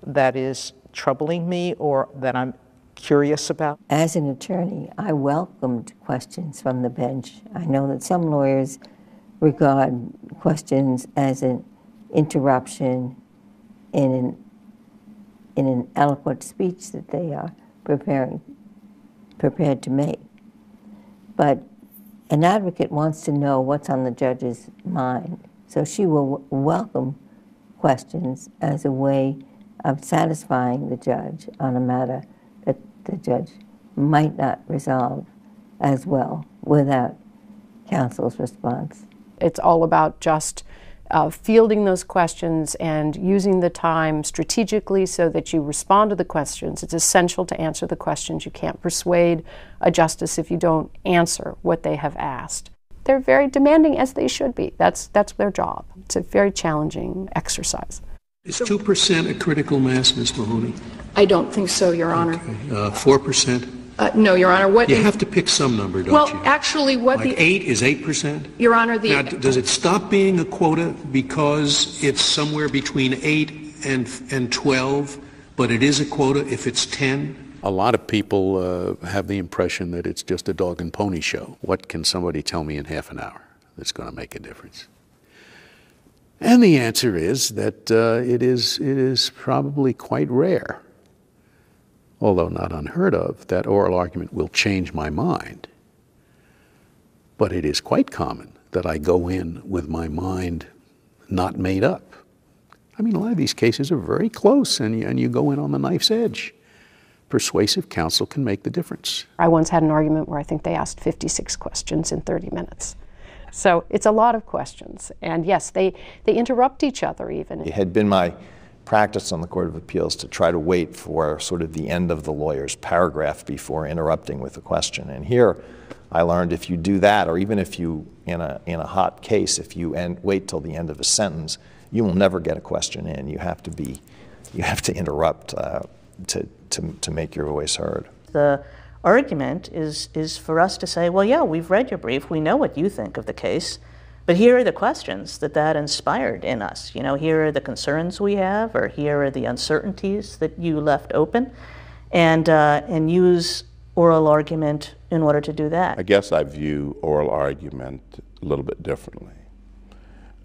that is troubling me or that I'm curious about? As an attorney, I welcomed questions from the bench. I know that some lawyers regard questions as an interruption in an, in an eloquent speech that they are preparing, prepared to make. But an advocate wants to know what's on the judge's mind, so she will welcome questions as a way of satisfying the judge on a matter that the judge might not resolve as well without counsel's response. It's all about just uh, fielding those questions and using the time strategically so that you respond to the questions. It's essential to answer the questions. You can't persuade a justice if you don't answer what they have asked. They're very demanding, as they should be. That's, that's their job. It's a very challenging exercise. Is 2% a critical mass, Ms. Mahoney? I don't think so, Your Honor. Uh, 4%? Uh, no, Your Honor. What you have to pick some number, don't well, you? Well, actually, what like the eight is eight percent. Your Honor, the now, does it stop being a quota because it's somewhere between eight and and twelve, but it is a quota if it's ten? A lot of people uh, have the impression that it's just a dog and pony show. What can somebody tell me in half an hour that's going to make a difference? And the answer is that uh, it, is, it is probably quite rare, although not unheard of, that oral argument will change my mind. But it is quite common that I go in with my mind not made up. I mean, a lot of these cases are very close, and and you go in on the knife's edge. Persuasive counsel can make the difference. I once had an argument where I think they asked 56 questions in 30 minutes. So it's a lot of questions. And yes, they, they interrupt each other even. It had been my practice on the Court of Appeals to try to wait for sort of the end of the lawyer's paragraph before interrupting with a question. And here I learned if you do that, or even if you, in a, in a hot case, if you end, wait till the end of a sentence, you will never get a question in. You have to be, you have to interrupt uh, to, to, to make your voice heard. The argument is, is for us to say, well, yeah, we've read your brief, we know what you think of the case, but here are the questions that that inspired in us. You know, here are the concerns we have, or here are the uncertainties that you left open, and, uh, and use oral argument in order to do that. I guess I view oral argument a little bit differently.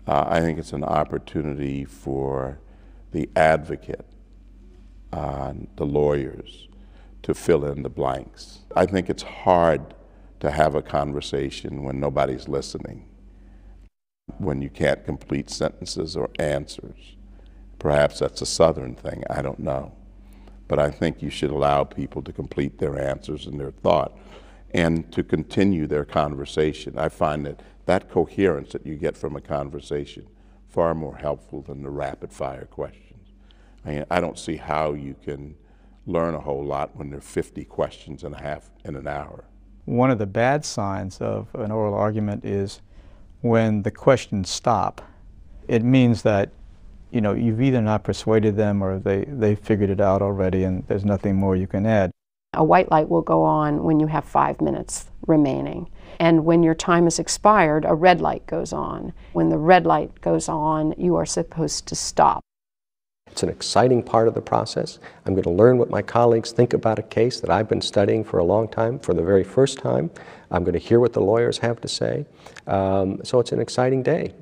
Uh, I think it's an opportunity for the advocate, uh, the lawyers, to fill in the blanks. I think it's hard to have a conversation when nobody's listening, when you can't complete sentences or answers. Perhaps that's a Southern thing, I don't know. But I think you should allow people to complete their answers and their thought and to continue their conversation. I find that that coherence that you get from a conversation far more helpful than the rapid fire questions. I, mean, I don't see how you can learn a whole lot when there are 50 questions and a half in an hour. One of the bad signs of an oral argument is when the questions stop. It means that you know you've either not persuaded them or they, they figured it out already and there's nothing more you can add. A white light will go on when you have five minutes remaining. And when your time is expired, a red light goes on. When the red light goes on, you are supposed to stop. It's an exciting part of the process. I'm going to learn what my colleagues think about a case that I've been studying for a long time for the very first time. I'm going to hear what the lawyers have to say. Um, so it's an exciting day.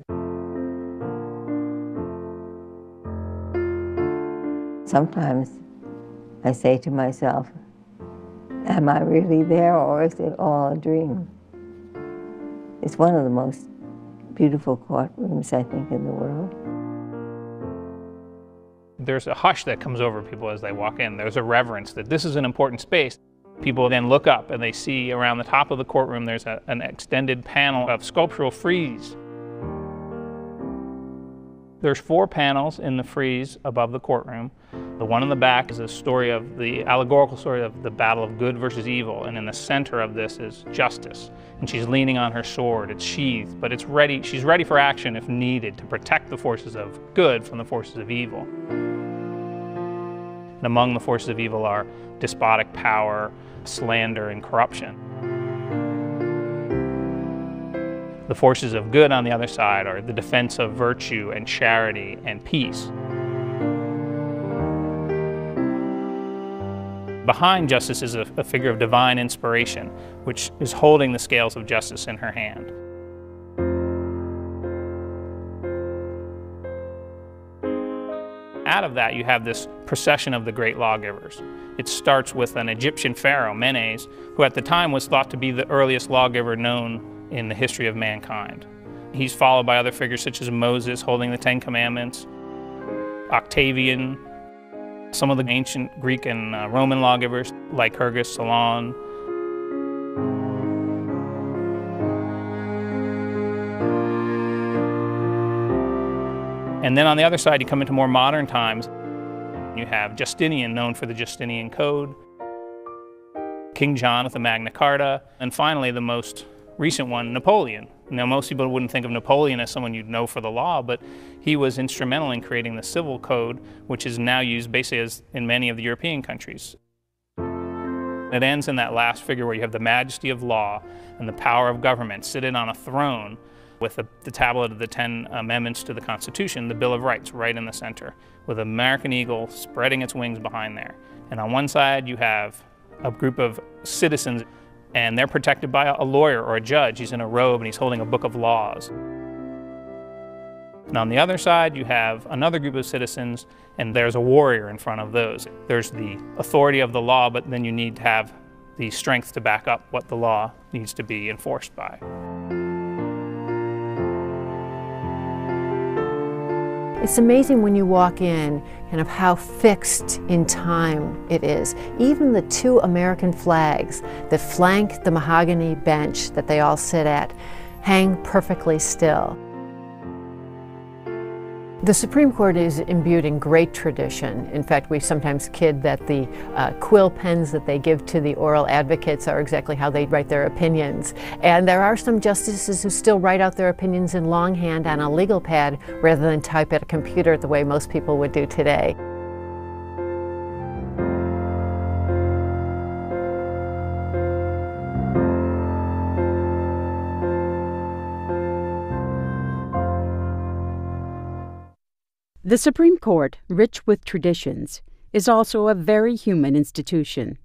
Sometimes I say to myself, am I really there or is it all a dream? It's one of the most beautiful courtrooms, I think, in the world there's a hush that comes over people as they walk in. There's a reverence that this is an important space. People then look up and they see around the top of the courtroom there's a, an extended panel of sculptural frieze. There's four panels in the frieze above the courtroom. The one in the back is a story of the allegorical story of the battle of good versus evil, and in the center of this is justice. And she's leaning on her sword. It's sheathed, but it's ready. She's ready for action if needed to protect the forces of good from the forces of evil. And among the forces of evil are despotic power, slander, and corruption. The forces of good on the other side are the defense of virtue and charity and peace. Behind justice is a, a, figure of divine inspiration, which is holding the scales of justice in her hand. Out of that, you have this procession of the great lawgivers. It starts with an Egyptian pharaoh, Menes, who at the time was thought to be the earliest lawgiver known in the history of mankind. He's followed by other figures such as Moses holding the Ten Commandments, Octavian, some of the ancient Greek and uh, Roman lawgivers like Solon. And then on the other side, you come into more modern times. You have Justinian, known for the Justinian Code, King John with the Magna Carta, and finally the most recent one, Napoleon. Now, most people wouldn't think of Napoleon as someone you'd know for the law, but he was instrumental in creating the civil code, which is now used basically as in many of the European countries. It ends in that last figure where you have the majesty of law and the power of government sitting on a throne with the, the, tablet of the Ten Amendments to the Constitution, the Bill of Rights, right in the center, with American eagle spreading its wings behind there. And on one side, you have a group of citizens and they're protected by a lawyer or a judge. He's in a robe and he's holding a book of laws. And on the other side, you have another group of citizens, and there's a warrior in front of those. There's the authority of the law, but then you need to have the strength to back up what the law needs to be enforced by. It's amazing when you walk in kind of how fixed in time it is. Even the two American flags that flank the mahogany bench that they all sit at hang perfectly still. The Supreme Court is imbued in great tradition. In fact, we sometimes kid that the uh, quill pens that they give to the oral advocates are exactly how they write their opinions. And there are some justices who still write out their opinions in longhand on a legal pad rather than type at a computer the way most people would do today. The Supreme Court, rich with traditions, is also a very human institution.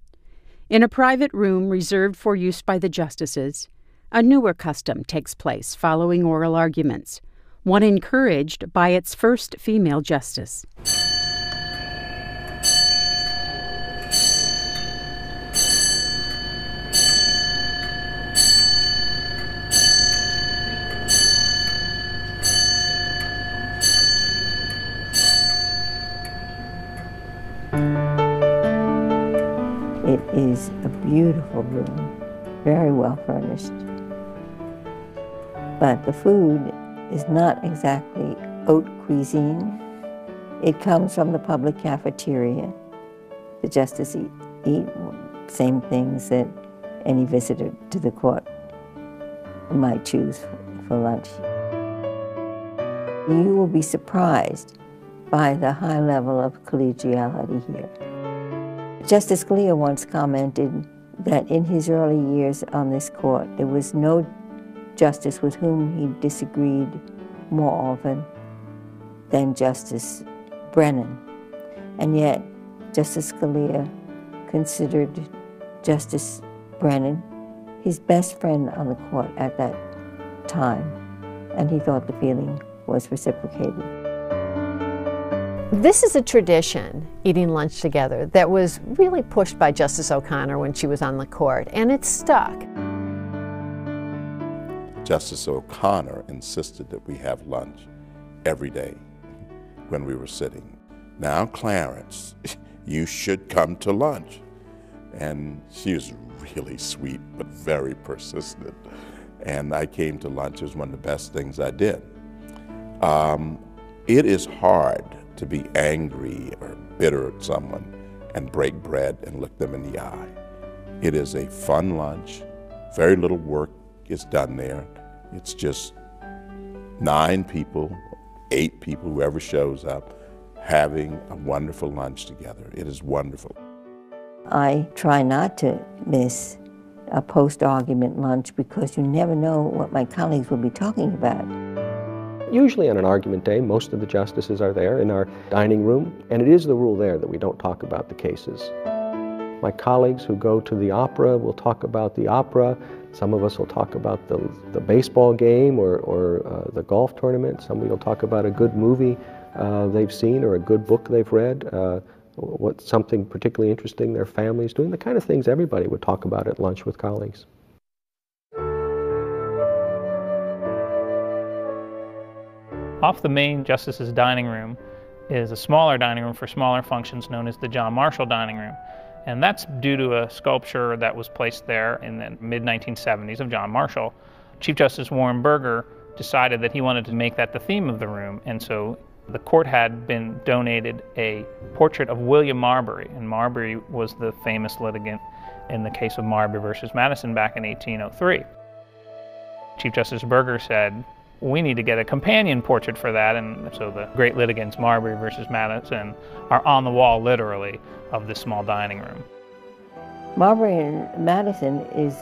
In a private room reserved for use by the justices, a newer custom takes place following oral arguments, one encouraged by its first female justice. It is a beautiful room, very well furnished. But the food is not exactly haute cuisine. It comes from the public cafeteria. The justices eat, eat same things that any visitor to the court might choose for lunch. You will be surprised by the high level of collegiality here. Justice Scalia once commented that in his early years on this court, there was no justice with whom he disagreed more often than Justice Brennan. And yet, Justice Scalia considered Justice Brennan his best friend on the court at that time, and he thought the feeling was reciprocated. This is a tradition, eating lunch together, that was really pushed by Justice O'Connor when she was on the court, and it stuck. Justice O'Connor insisted that we have lunch every day when we were sitting. Now, Clarence, (laughs) you should come to lunch. And she was really sweet, but very persistent. And I came to lunch. It was one of the best things I did. Um, it is hard to be angry or bitter at someone and break bread and look them in the eye. It is a fun lunch. Very little work is done there. It's just nine people, eight people, whoever shows up, having a wonderful lunch together. It is wonderful. I try not to miss a post-argument lunch because you never know what my colleagues will be talking about. Usually on an argument day, most of the justices are there in our dining room, and it is the rule there that we don't talk about the cases. My colleagues who go to the opera will talk about the opera. Some of us will talk about the, the baseball game or, or uh, the golf tournament. Somebody will talk about a good movie uh, they've seen or a good book they've read, uh, what something particularly interesting their family's doing, the kind of things everybody would talk about at lunch with colleagues. Off the main justice's dining room is a smaller dining room for smaller functions known as the John Marshall Dining Room. And that's due to a sculpture that was placed there in the mid 1970s of John Marshall. Chief Justice Warren Burger decided that he wanted to make that the theme of the room, and so the court had been donated a portrait of William Marbury, and Marbury was the famous litigant in the case of Marbury versus Madison back in 1803. Chief Justice Burger said, we need to get a companion portrait for that, and so the great litigants Marbury versus Madison are on the wall, literally, of this small dining room. Marbury and Madison is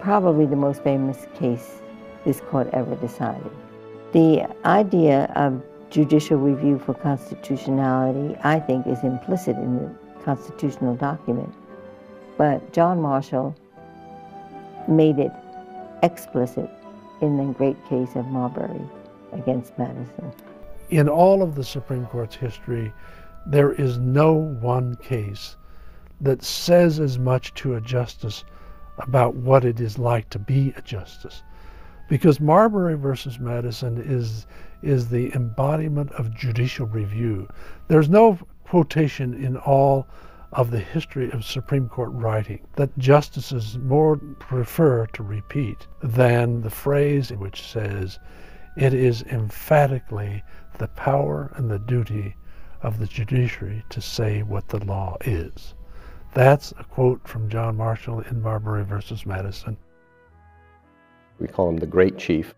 probably the most famous case this court ever decided. The idea of judicial review for constitutionality, I think, is implicit in the constitutional document. But John Marshall made it explicit in the great case of Marbury against Madison. In all of the Supreme Court's history, there is no one case that says as much to a justice about what it is like to be a justice. Because Marbury versus Madison is, is the embodiment of judicial review. There's no quotation in all of the history of Supreme Court writing that justices more prefer to repeat than the phrase which says, it is emphatically the power and the duty of the judiciary to say what the law is. That's a quote from John Marshall in Marbury versus Madison. We call him the Great Chief.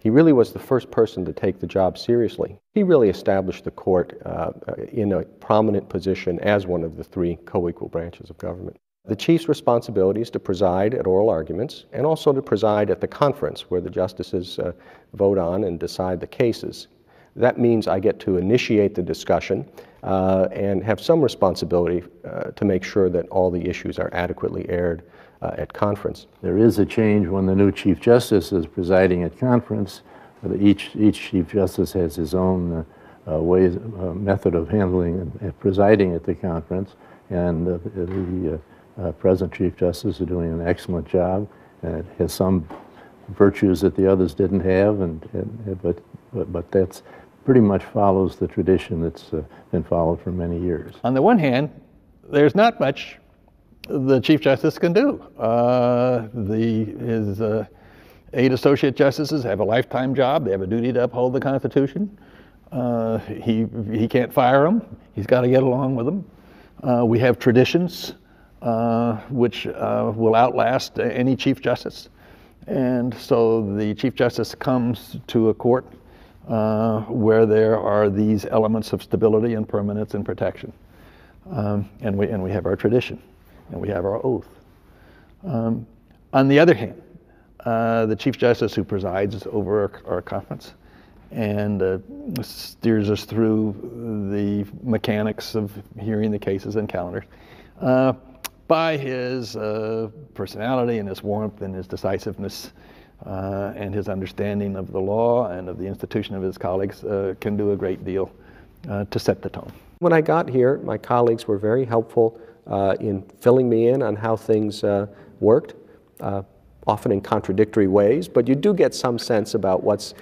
He really was the first person to take the job seriously. He really established the court uh, in a prominent position as one of the three co-equal branches of government. The chief's responsibility is to preside at oral arguments and also to preside at the conference where the justices uh, vote on and decide the cases. That means I get to initiate the discussion uh, and have some responsibility uh, to make sure that all the issues are adequately aired uh, at conference. There is a change when the new Chief Justice is presiding at conference. Each, each Chief Justice has his own uh, uh, ways, uh, method of handling and presiding at the conference, and the present Chief Justice is doing an excellent job, and it has some virtues that the others didn't have, and, and but, but, but that's pretty much follows the tradition that's uh, been followed for many years. On the one hand, there's not much the Chief Justice can do. Uh, the, his uh, eight associate justices have a lifetime job. They have a duty to uphold the Constitution. Uh, he, he can't fire them. He's got to get along with them. Uh, we have traditions uh, which will outlast any Chief Justice. And so the Chief Justice comes to a court uh, where there are these elements of stability and permanence and protection. Um, and, we, and we have our tradition, and we have our oath. Um, on the other hand, uh, the Chief Justice who presides over our, our conference and uh, steers us through the mechanics of hearing the cases and calendars, uh, by his uh, personality and his warmth and his decisiveness, uh, and his understanding of the law and of the institution of his colleagues uh, can do a great deal to set the tone. When I got here, my colleagues were very helpful in filling me in on how things uh, worked, uh, often in contradictory ways, but you do get some sense about what's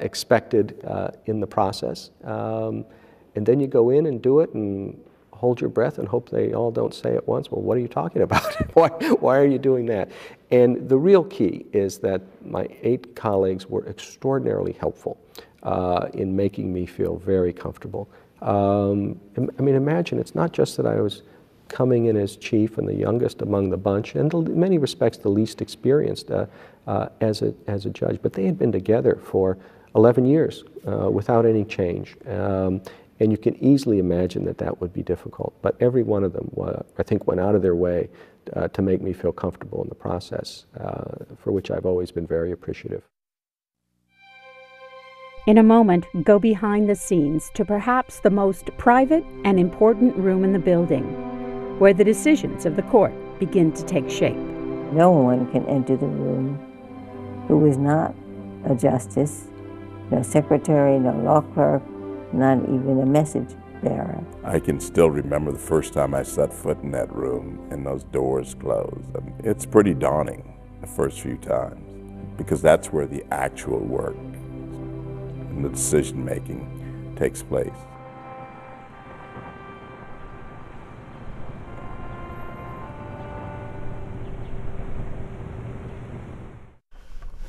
expected in the process. Um, and then you go in and do it and hold your breath and hope they all don't say at once, well, what are you talking about? (laughs) why, why are you doing that? And the real key is that my eight colleagues were extraordinarily helpful uh, in making me feel very comfortable. Um, I mean, imagine it's not just that I was coming in as chief and the youngest among the bunch, and in many respects the least experienced uh, uh, as, a, as a judge, but they had been together for 11 years uh, without any change. Um, and you can easily imagine that that would be difficult. But every one of them, I think, went out of their way uh, to make me feel comfortable in the process, uh, for which I've always been very appreciative. In a moment, go behind the scenes to perhaps the most private and important room in the building, where the decisions of the court begin to take shape. No one can enter the room who is not a justice, no secretary, no law clerk, not even a message bearer. I can still remember the first time I set foot in that room and those doors closed. I mean, it's pretty daunting the first few times because that's where the actual work and the decision making takes place.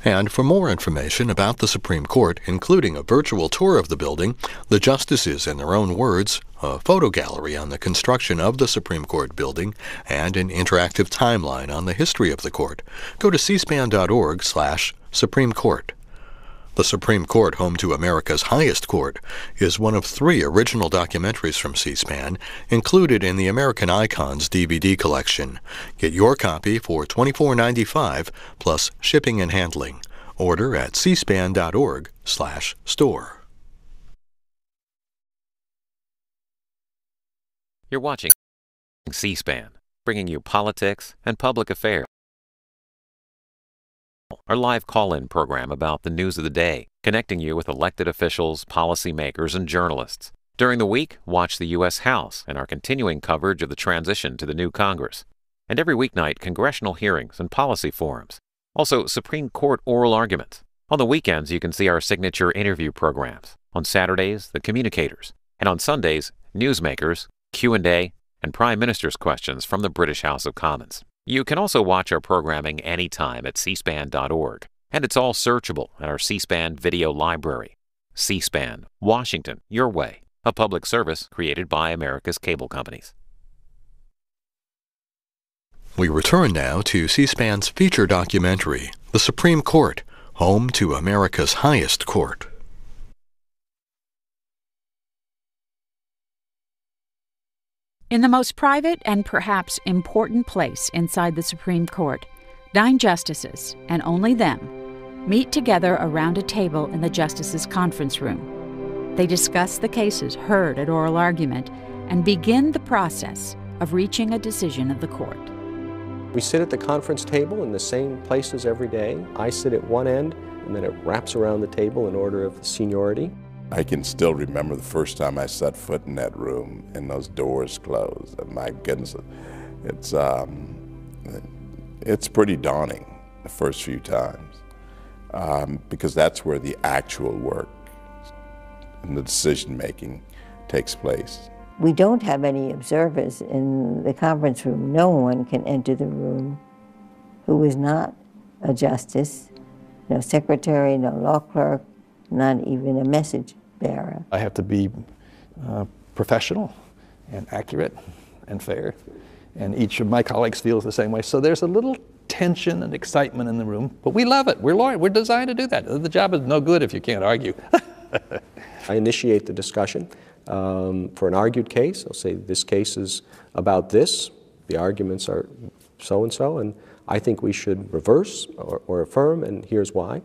And for more information about the Supreme Court, including a virtual tour of the building, the justices in their own words, a photo gallery on the construction of the Supreme Court building, and an interactive timeline on the history of the court, go to cspan.org/supreme court. The Supreme Court, home to America's highest court, is one of three original documentaries from C SPAN included in the American Icons DVD collection. Get your copy for $24.95 plus shipping and handling. Order at cspan.org/store. You're watching C SPAN, bringing you politics and public affairs. Our live call in program about the news of the day, connecting you with elected officials, policymakers, and journalists. During the week, watch the U.S. House and our continuing coverage of the transition to the new Congress. And every weeknight, congressional hearings and policy forums. Also, Supreme Court oral arguments. On the weekends, you can see our signature interview programs. On Saturdays, The Communicators. And on Sundays, Newsmakers, Q&A, and Prime Minister's questions from the British House of Commons. You can also watch our programming anytime at cspan.org, and it's all searchable at our C-SPAN video library. C-SPAN, Washington, your way, a public service created by America's cable companies. We return now to C-SPAN's feature documentary, The Supreme Court, home to America's highest court. In the most private and perhaps important place inside the Supreme Court, nine justices, and only them, meet together around a table in the justices' conference room. They discuss the cases heard at oral argument and begin the process of reaching a decision of the court. We sit at the conference table in the same places every day. I sit at one end, and then it wraps around the table in order of seniority. I can still remember the first time I set foot in that room and those doors closed. And my goodness, it's, um, it's pretty daunting the first few times um, because that's where the actual work and the decision making takes place. We don't have any observers in the conference room. No one can enter the room who is not a justice, no secretary, no law clerk, not even a message bearer. I have to be uh, professional and accurate and fair, and each of my colleagues feels the same way. So there's a little tension and excitement in the room, but we love it. We're lawyers. We're designed to do that. The job is no good if you can't argue. (laughs) I initiate the discussion. Um, for an argued case, I'll say this case is about this. The arguments are so and so, and I think we should reverse or, or affirm, and here's why.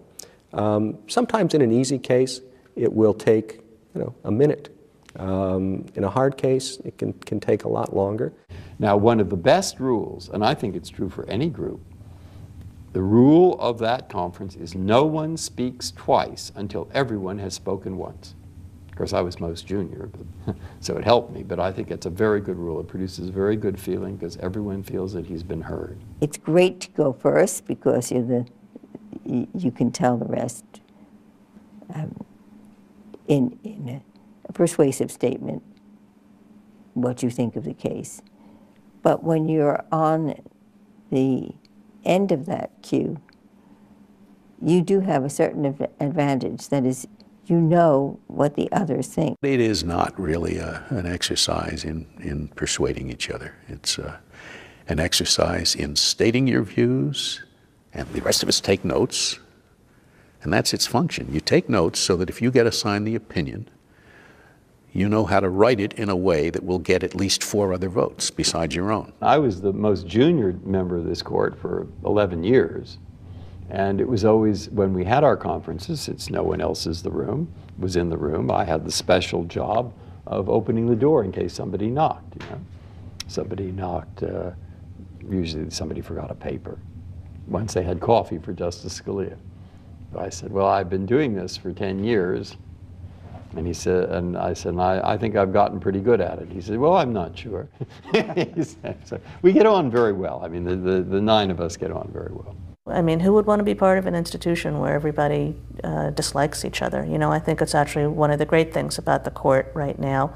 Um, sometimes in an easy case, it will take you know, a minute. Um, in a hard case, it can, can take a lot longer. Now, one of the best rules, and I think it's true for any group, the rule of that conference is no one speaks twice until everyone has spoken once. Of course, I was most junior, but, (laughs) so it helped me, but I think it's a very good rule. It produces a very good feeling because everyone feels that he's been heard. It's great to go first because you're the, you, can tell the rest um, in, in a, a persuasive statement what you think of the case. But when you're on the end of that queue, you do have a certain advantage. That is, you know what the others think. It is not really a, an exercise in, in persuading each other. It's uh, an exercise in stating your views, and the rest of us take notes, and that's its function. You take notes so that if you get assigned the opinion, you know how to write it in a way that will get at least four other votes besides your own. I was the most junior member of this court for 11 years. And it was always, when we had our conferences, it's no one else's the room, was in the room. I had the special job of opening the door in case somebody knocked, you know. Somebody knocked, uh, usually somebody forgot a paper. Once they had coffee for Justice Scalia. I said, well, I've been doing this for 10 years. And he said, and I said, I, I think I've gotten pretty good at it. He said, well, I'm not sure. (laughs) said, so we get on very well. I mean, the, the, the nine of us get on very well. I mean, who would want to be part of an institution where everybody uh, dislikes each other? You know, I think it's actually one of the great things about the court right now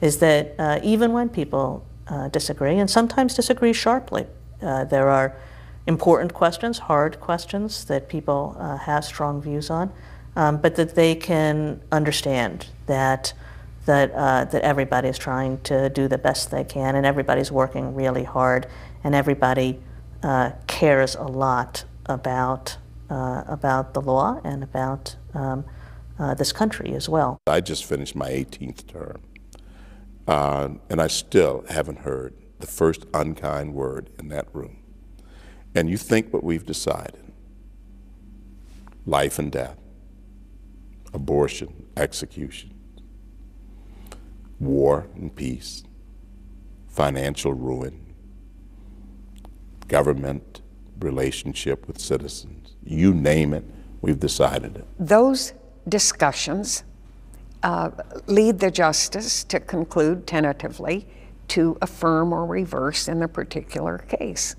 is that uh, even when people uh, disagree, and sometimes disagree sharply, uh, there are important questions, hard questions that people uh, have strong views on, um, but that they can understand that that uh, that everybody is trying to do the best they can, and everybody's working really hard, and everybody uh, cares a lot about uh, about the law and about um, uh, this country as well. I just finished my 18th term, uh, and I still haven't heard the first unkind word in that room. And you think what we've decided life and death, abortion, execution, war and peace, financial ruin, government relationship with citizens. You name it, we've decided it. Those discussions uh, lead the justice to conclude tentatively to affirm or reverse in the particular case.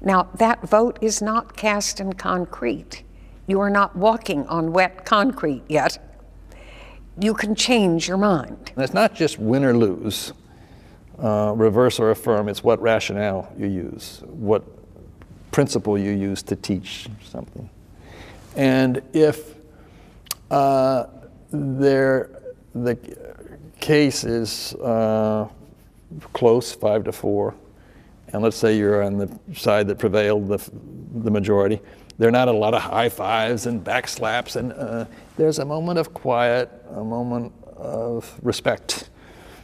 Now, that vote is not cast in concrete. You are not walking on wet concrete yet. You can change your mind. And it's not just win or lose, uh, reverse or affirm, it's what rationale you use, what principle you use to teach something. And if uh, there, the case is uh, close, five to four, and let's say you're on the side that prevailed, the, the majority, there are not a lot of high fives and back slaps, and uh, there's a moment of quiet, a moment of respect.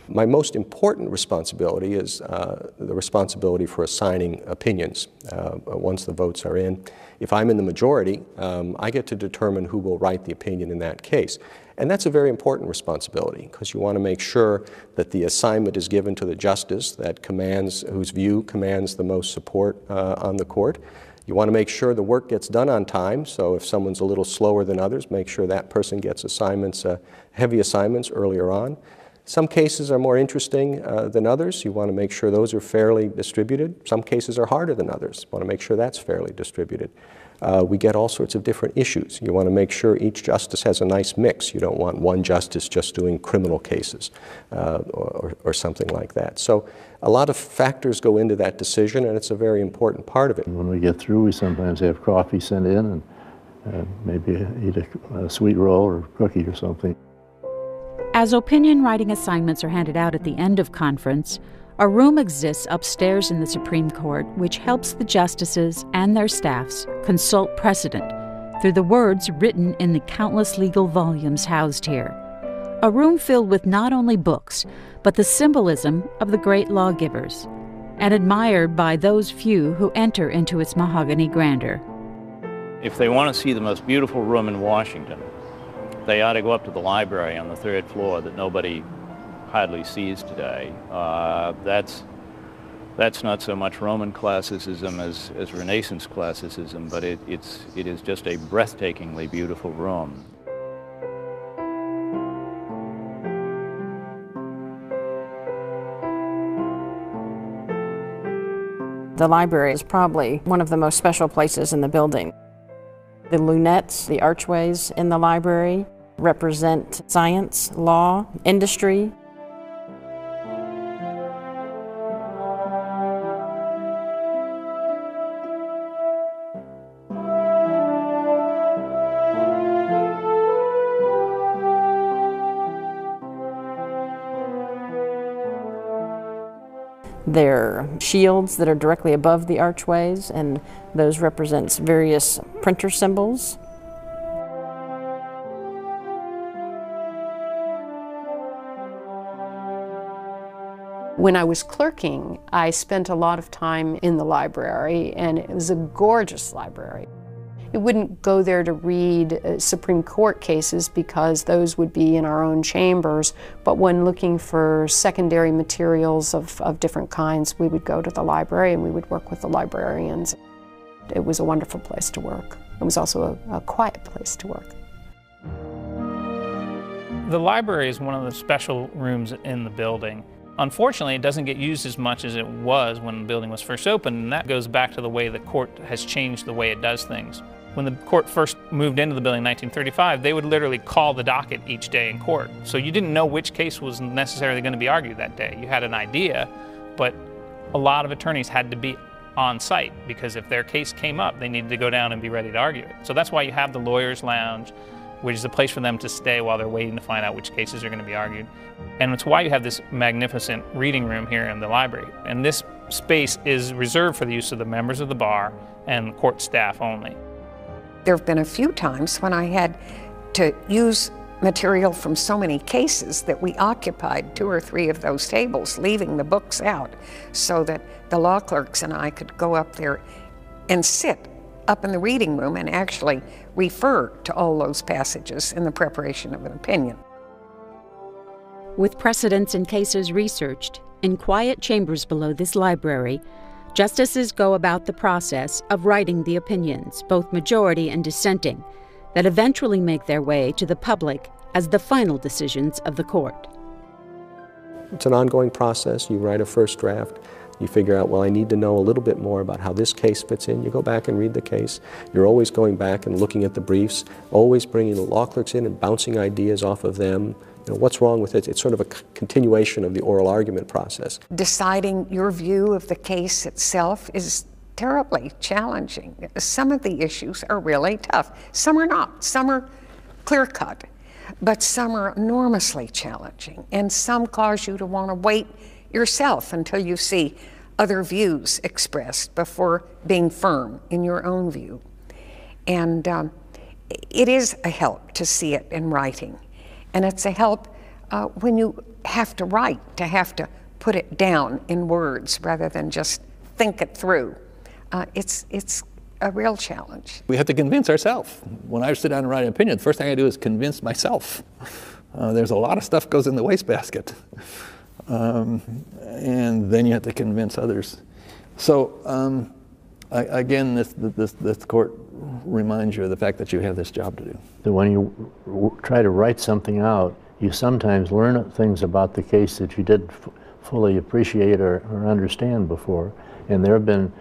My most important responsibility is uh, the responsibility for assigning opinions uh, once the votes are in. If I'm in the majority, um, I get to determine who will write the opinion in that case. And that's a very important responsibility because you want to make sure that the assignment is given to the justice that commands, whose view commands the most support uh, on the court. You want to make sure the work gets done on time, so if someone's a little slower than others, make sure that person gets assignments, uh, heavy assignments earlier on. Some cases are more interesting uh, than others. You want to make sure those are fairly distributed. Some cases are harder than others. You want to make sure that's fairly distributed uh, we get all sorts of different issues. You want to make sure each justice has a nice mix. You don't want one justice just doing criminal cases uh, or, or, something like that. So a lot of factors go into that decision, and it's a very important part of it. When we get through, we sometimes have coffee sent in and uh, maybe eat a, a sweet roll or cookie or something. As opinion writing assignments are handed out at the end of conference, a room exists upstairs in the Supreme Court which helps the justices and their staffs consult precedent through the words written in the countless legal volumes housed here. A room filled with not only books, but the symbolism of the great lawgivers, and admired by those few who enter into its mahogany grandeur. If they want to see the most beautiful room in Washington, they ought to go up to the library on the third floor that nobody hardly sees today. Uh, that's, that's not so much Roman classicism as, as Renaissance classicism, but it, it's, it is just a breathtakingly beautiful room. The library is probably one of the most special places in the building. The lunettes, the archways in the library represent science, law, industry, There are shields that are directly above the archways, and those represents various printer symbols. When I was clerking, I spent a lot of time in the library, and it was a gorgeous library. It wouldn't go there to read uh, Supreme Court cases because those would be in our own chambers, but when looking for secondary materials of, of different kinds, we would go to the library and we would work with the librarians. It was a wonderful place to work. It was also a, a quiet place to work. The library is one of the special rooms in the building. Unfortunately, it doesn't get used as much as it was when the building was first opened, and that goes back to the way the court has changed the way it does things. When the court first moved into the building in 1935, they would literally call the docket each day in court. So you didn't know which case was necessarily going to be argued that day. You had an idea, but a lot of attorneys had to be on site because if their case came up, they needed to go down and be ready to argue it. So that's why you have the lawyer's lounge, which is a place for them to stay while they're waiting to find out which cases are going to be argued. And it's why you have this magnificent reading room here in the library. And this space is reserved for the use of the members of the bar and court staff only. There have been a few times when I had to use material from so many cases that we occupied two or three of those tables, leaving the books out so that the law clerks and I could go up there and sit up in the reading room and actually refer to all those passages in the preparation of an opinion. With precedents and cases researched, in quiet chambers below this library, Justices go about the process of writing the opinions, both majority and dissenting, that eventually make their way to the public as the final decisions of the court. It's an ongoing process. You write a first draft. You figure out, well, I need to know a little bit more about how this case fits in. You go back and read the case. You're always going back and looking at the briefs, always bringing the law clerks in and bouncing ideas off of them. You know, what's wrong with it? It's sort of a continuation of the oral argument process. Deciding your view of the case itself is terribly challenging. Some of the issues are really tough. Some are not. Some are clear cut. But some are enormously challenging, and some cause you to want to wait yourself until you see other views expressed before being firm in your own view. And um, it is a help to see it in writing. And it's a help uh, when you have to write, to have to put it down in words rather than just think it through. Uh, it's, it's a real challenge. We have to convince ourselves. When I sit down and write an opinion, the first thing I do is convince myself. Uh, there's a lot of stuff goes in the wastebasket. Um, and then you have to convince others. So um, I, again, this, this, this court reminds you of the fact that you have this job to do. So when you try to write something out, you sometimes learn things about the case that you didn't fully appreciate or, or understand before. And there have been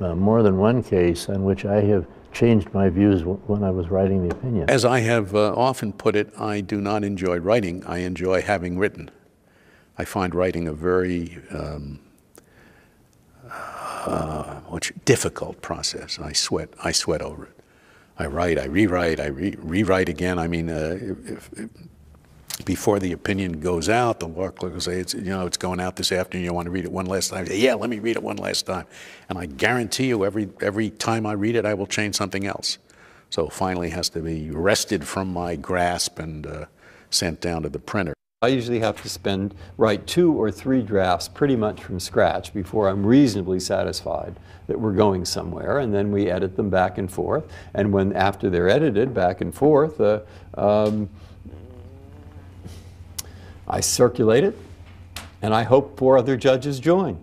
uh, more than one case in which I have changed my views when I was writing the opinion. As I have uh, often put it, I do not enjoy writing, I enjoy having written. I find writing a very um, uh, which difficult process. I sweat. I sweat over it. I write. I rewrite. I re- rewrite again. I mean, uh, if, if, before the opinion goes out, the law clerk will say, it's, you know, it's going out this afternoon. You want to read it one last time? Say, yeah, let me read it one last time. And I guarantee you, every every time I read it, I will change something else. So finally, has to be wrested from my grasp and uh, sent down to the printer. I usually have to spend, write two or three drafts pretty much from scratch before I'm reasonably satisfied that we're going somewhere, and then we edit them back and forth. And when, after they're edited back and forth, uh, um, I circulate it, and I hope four other judges join.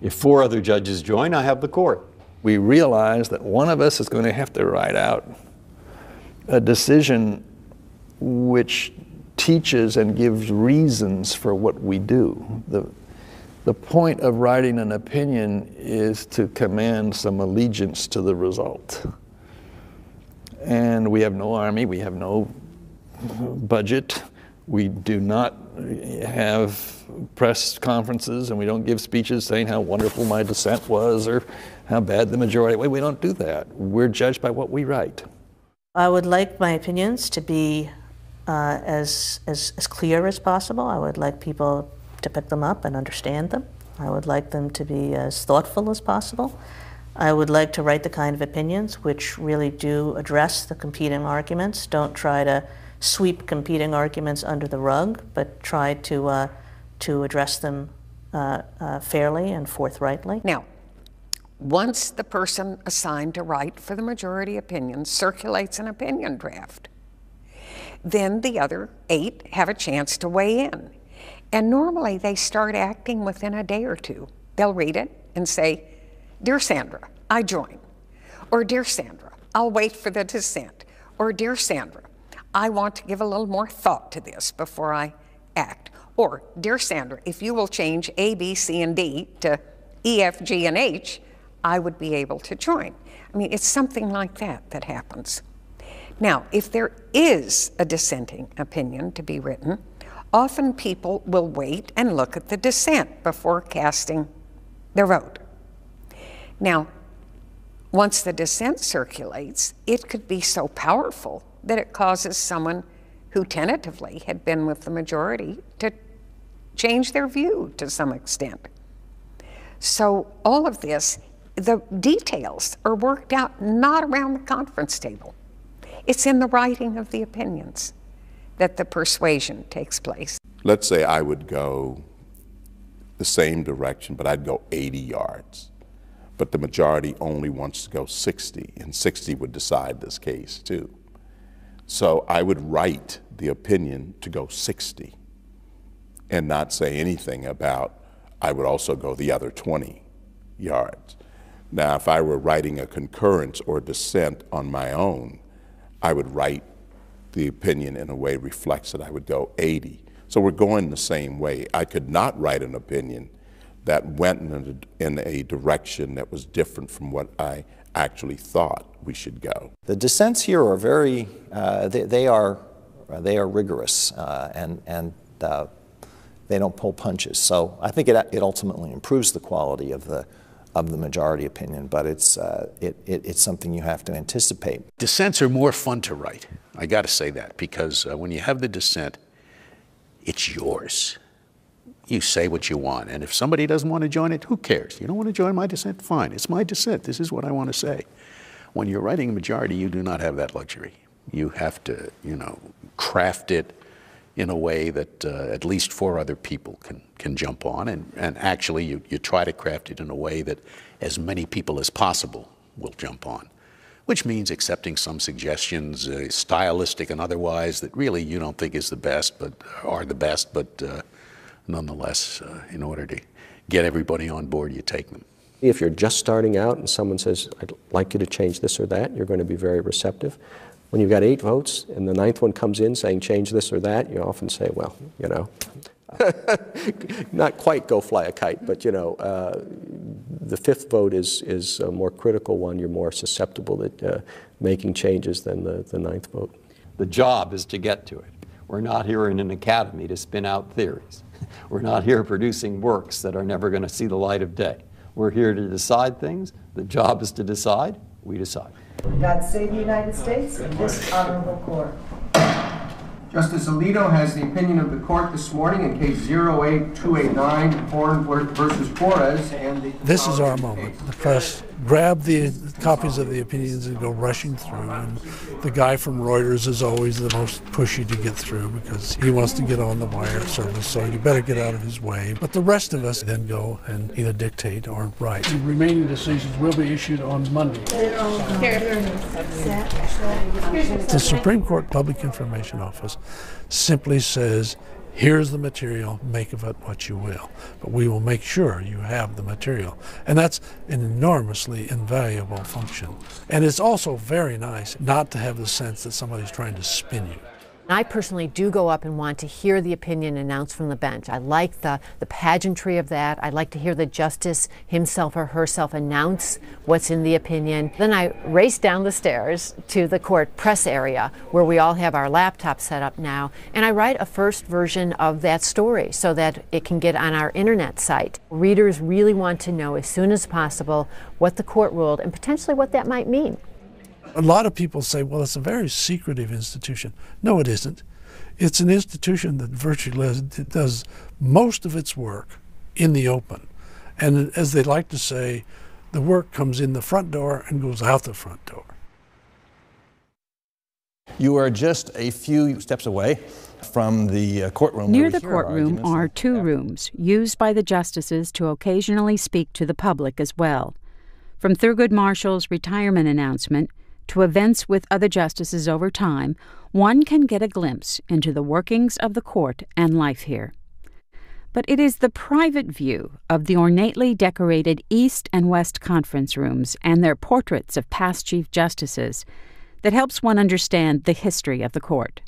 If four other judges join, I have the court. We realize that one of us is going to have to write out a decision which teaches and gives reasons for what we do. The, the point of writing an opinion is to command some allegiance to the result. And we have no army, we have no budget, we do not have press conferences, and we don't give speeches saying how wonderful my dissent was or how bad the majority. We don't do that. We're judged by what we write. I would like my opinions to be uh, as, as, as clear as possible. I would like people to pick them up and understand them. I would like them to be as thoughtful as possible. I would like to write the kind of opinions which really do address the competing arguments. Don't try to sweep competing arguments under the rug, but try to, uh, to address them uh, uh, fairly and forthrightly. Now, once the person assigned to write for the majority opinion circulates an opinion draft, then the other eight have a chance to weigh in. And normally they start acting within a day or two. They'll read it and say, Dear Sandra, I join. Or, Dear Sandra, I'll wait for the dissent. Or, Dear Sandra, I want to give a little more thought to this before I act. Or, Dear Sandra, if you will change A, B, C, and D to E, F, G, and H, I would be able to join. I mean, it's something like that that happens. Now, if there is a dissenting opinion to be written, often people will wait and look at the dissent before casting their vote. Now, once the dissent circulates, it could be so powerful that it causes someone who tentatively had been with the majority to change their view to some extent. So, all of this, the details are worked out not around the conference table. It's in the writing of the opinions that the persuasion takes place. Let's say I would go the same direction, but I'd go 80 yards. But the majority only wants to go 60, and 60 would decide this case too. So I would write the opinion to go 60 and not say anything about I would also go the other 20 yards. Now, if I were writing a concurrence or dissent on my own, I would write the opinion in a way reflects that I would go 80. So we're going the same way. I could not write an opinion that went in a, in a direction that was different from what I actually thought we should go. The dissents here are very, uh, they, they, are, they are rigorous uh, and, and uh, they don't pull punches. So I think it, it ultimately improves the quality of the, of the majority opinion, but it's, uh, it, it, it's something you have to anticipate. Dissents are more fun to write. I got to say that because uh, when you have the dissent, it's yours. You say what you want, and if somebody doesn't want to join it, who cares? You don't want to join my dissent? Fine. It's my dissent. This is what I want to say. When you're writing a majority, you do not have that luxury. You have to, you know, craft it in a way that uh, at least four other people can, can jump on. And, and actually, you, you try to craft it in a way that as many people as possible will jump on, which means accepting some suggestions, uh, stylistic and otherwise, that really you don't think is the best, but are the best, but uh, nonetheless, uh, in order to get everybody on board, you take them. If you're just starting out and someone says, I'd like you to change this or that, you're going to be very receptive. When you've got eight votes and the ninth one comes in saying change this or that, you often say, well, you know, (laughs) not quite go fly a kite, but you know, uh, the fifth vote is, is a more critical one. You're more susceptible to uh, making changes than the, the ninth vote. The job is to get to it. We're not here in an academy to spin out theories. (laughs) We're not here producing works that are never going to see the light of day. We're here to decide things. The job is to decide. We decide. God save the United States and this honorable court. Justice Alito has the opinion of the court this morning in case 08289, Horne versus Flores. And the this is our moment. The press grab the copies of the opinions and go rushing through. And the guy from Reuters is always the most pushy to get through because he wants to get on the wire service, so you better get out of his way. But the rest of us then go and either dictate or write. The remaining decisions will be issued on Monday. The Supreme Court Public Information Office simply says here's the material, make of it what you will. But we will make sure you have the material. And that's an enormously invaluable function. And it's also very nice not to have the sense that somebody's trying to spin you. I personally do go up and want to hear the opinion announced from the bench. I like the, the pageantry of that. I like to hear the justice himself or herself announce what's in the opinion. Then I race down the stairs to the court press area where we all have our laptops set up now, and I write a first version of that story so that it can get on our internet site. Readers really want to know as soon as possible what the court ruled and potentially what that might mean. A lot of people say, well, it's a very secretive institution. No, it isn't. It's an institution that virtually does most of its work in the open. And as they like to say, the work comes in the front door and goes out the front door. You are just a few steps away from the uh, courtroom. Near the courtroom are two rooms used by the justices to occasionally speak to the public as well. From Thurgood Marshall's retirement announcement, to events with other justices over time, one can get a glimpse into the workings of the court and life here. But it is the private view of the ornately decorated East and West conference rooms and their portraits of past Chief Justices that helps one understand the history of the court.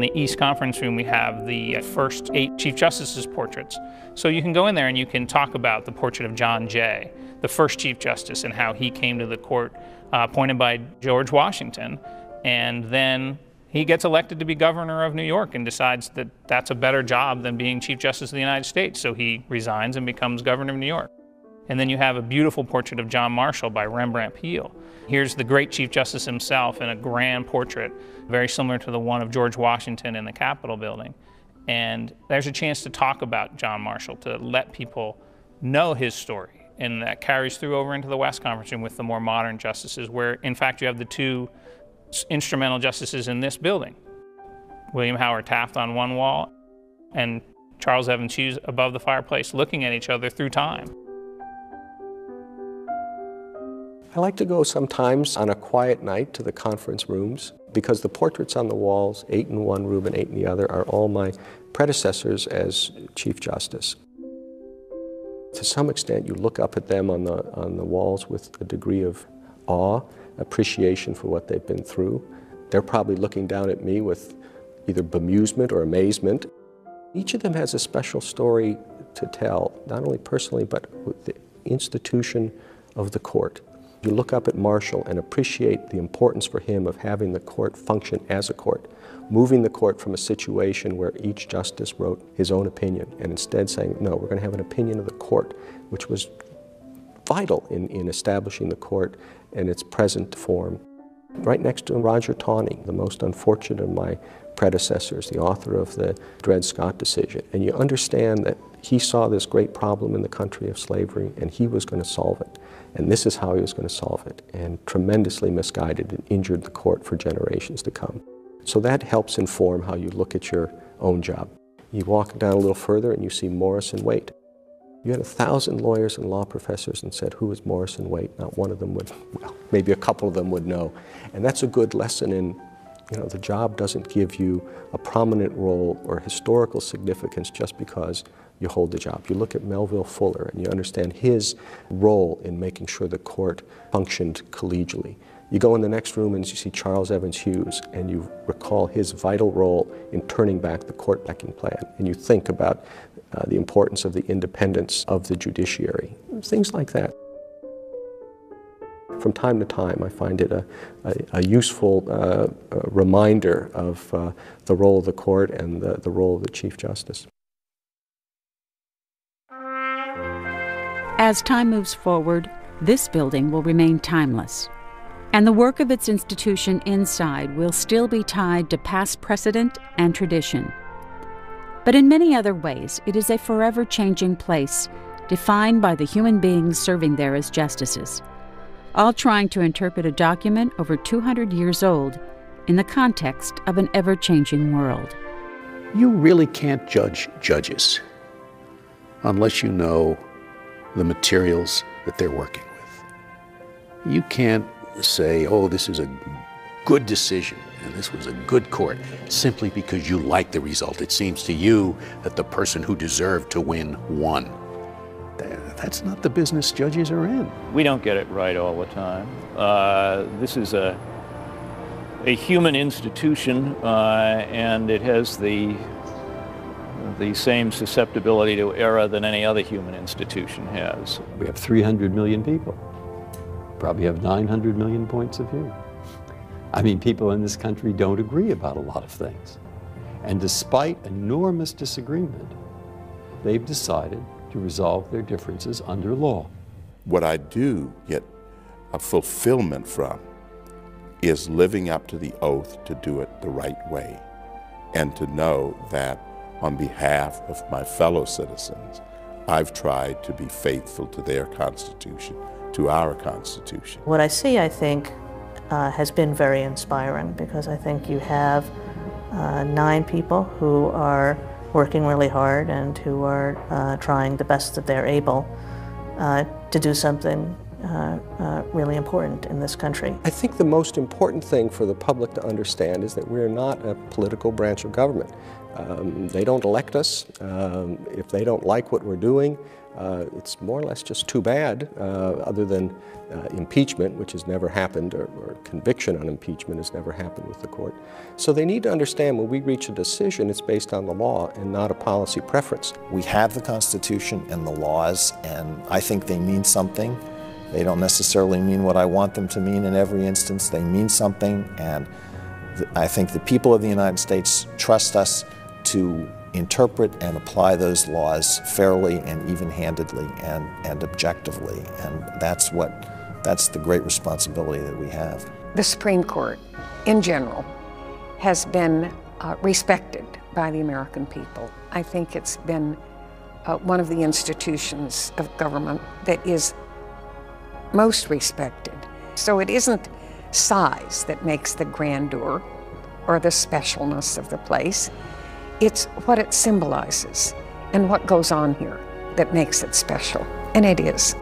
In the East Conference Room, we have the first eight Chief Justices' portraits. So you can go in there and you can talk about the portrait of John Jay, the first Chief Justice, and how he came to the court uh, appointed by George Washington. And then he gets elected to be governor of New York and decides that that's a better job than being Chief Justice of the United States. So he resigns and becomes governor of New York. And then you have a beautiful portrait of John Marshall by Rembrandt Peale. Here's the great Chief Justice himself in a grand portrait, very similar to the one of George Washington in the Capitol building. And there's a chance to talk about John Marshall, to let people know his story. And that carries through over into the West Conference Room with the more modern justices, where in fact you have the two instrumental justices in this building William Howard Taft on one wall and Charles Evans Hughes above the fireplace, looking at each other through time. I like to go sometimes on a quiet night to the conference rooms because the portraits on the walls, eight in one room and eight in the other, are all my predecessors as Chief Justice. To some extent, you look up at them on the, on the walls with a degree of awe, appreciation for what they've been through. They're probably looking down at me with either bemusement or amazement. Each of them has a special story to tell, not only personally, but with the institution of the court. You look up at Marshall and appreciate the importance for him of having the court function as a court, moving the court from a situation where each justice wrote his own opinion and instead saying, no, we're going to have an opinion of the court, which was vital in, in establishing the court in its present form. Right next to Roger Taney, the most unfortunate of my predecessors, the author of the Dred Scott decision. And you understand that he saw this great problem in the country of slavery and he was going to solve it. And this is how he was going to solve it. And tremendously misguided and injured the court for generations to come. So that helps inform how you look at your own job. You walk down a little further and you see Morrison Waite. You had a thousand lawyers and law professors and said, who is Morrison Waite? Not one of them would, well, maybe a couple of them would know. And that's a good lesson in, you know, the job doesn't give you a prominent role or historical significance just because you hold the job. You look at Melville Fuller and you understand his role in making sure the court functioned collegially. You go in the next room and you see Charles Evans Hughes and you recall his vital role in turning back the court packing plan and you think about uh, the importance of the independence of the judiciary, things like that. From time to time, I find it a, a, a useful uh, reminder of uh, the role of the court and the, the role of the Chief Justice. As time moves forward, this building will remain timeless, and the work of its institution inside will still be tied to past precedent and tradition. But in many other ways, it is a forever changing place, defined by the human beings serving there as justices, all trying to interpret a document over 200 years old in the context of an ever changing world. You really can't judge judges unless you know the materials that they're working with. You can't say, oh, this is a good decision and this was a good court simply because you like the result. It seems to you that the person who deserved to win won. That's not the business judges are in. We don't get it right all the time. Uh, this is a, a human institution uh, and it has the the same susceptibility to error than any other human institution has. We have 300 million people. Probably have 900 million points of view. I mean, people in this country don't agree about a lot of things. And despite enormous disagreement, they've decided to resolve their differences under law. What I do get a fulfillment from is living up to the oath to do it the right way and to know that on behalf of my fellow citizens, I've tried to be faithful to their Constitution, to our Constitution. What I see, I think, uh, has been very inspiring because I think you have uh, nine people who are working really hard and who are uh, trying the best that they're able uh, to do something uh, uh, really important in this country. I think the most important thing for the public to understand is that we're not a political branch of government. Um, they don't elect us. Um, if they don't like what we're doing, uh, it's more or less just too bad, uh, other than uh, impeachment, which has never happened, or, or, conviction on impeachment has never happened with the court. So they need to understand when we reach a decision, it's based on the law and not a policy preference. We have the Constitution and the laws, and I think they mean something. They don't necessarily mean what I want them to mean in every instance. They mean something, and I think the people of the United States trust us to interpret and apply those laws fairly and even-handedly and, and objectively. And that's what, that's the great responsibility that we have. The Supreme Court, in general, has been uh, respected by the American people. I think it's been uh, one of the institutions of government that is most respected. So it isn't size that makes the grandeur or the specialness of the place. It's what it symbolizes and what goes on here that makes it special. And it is.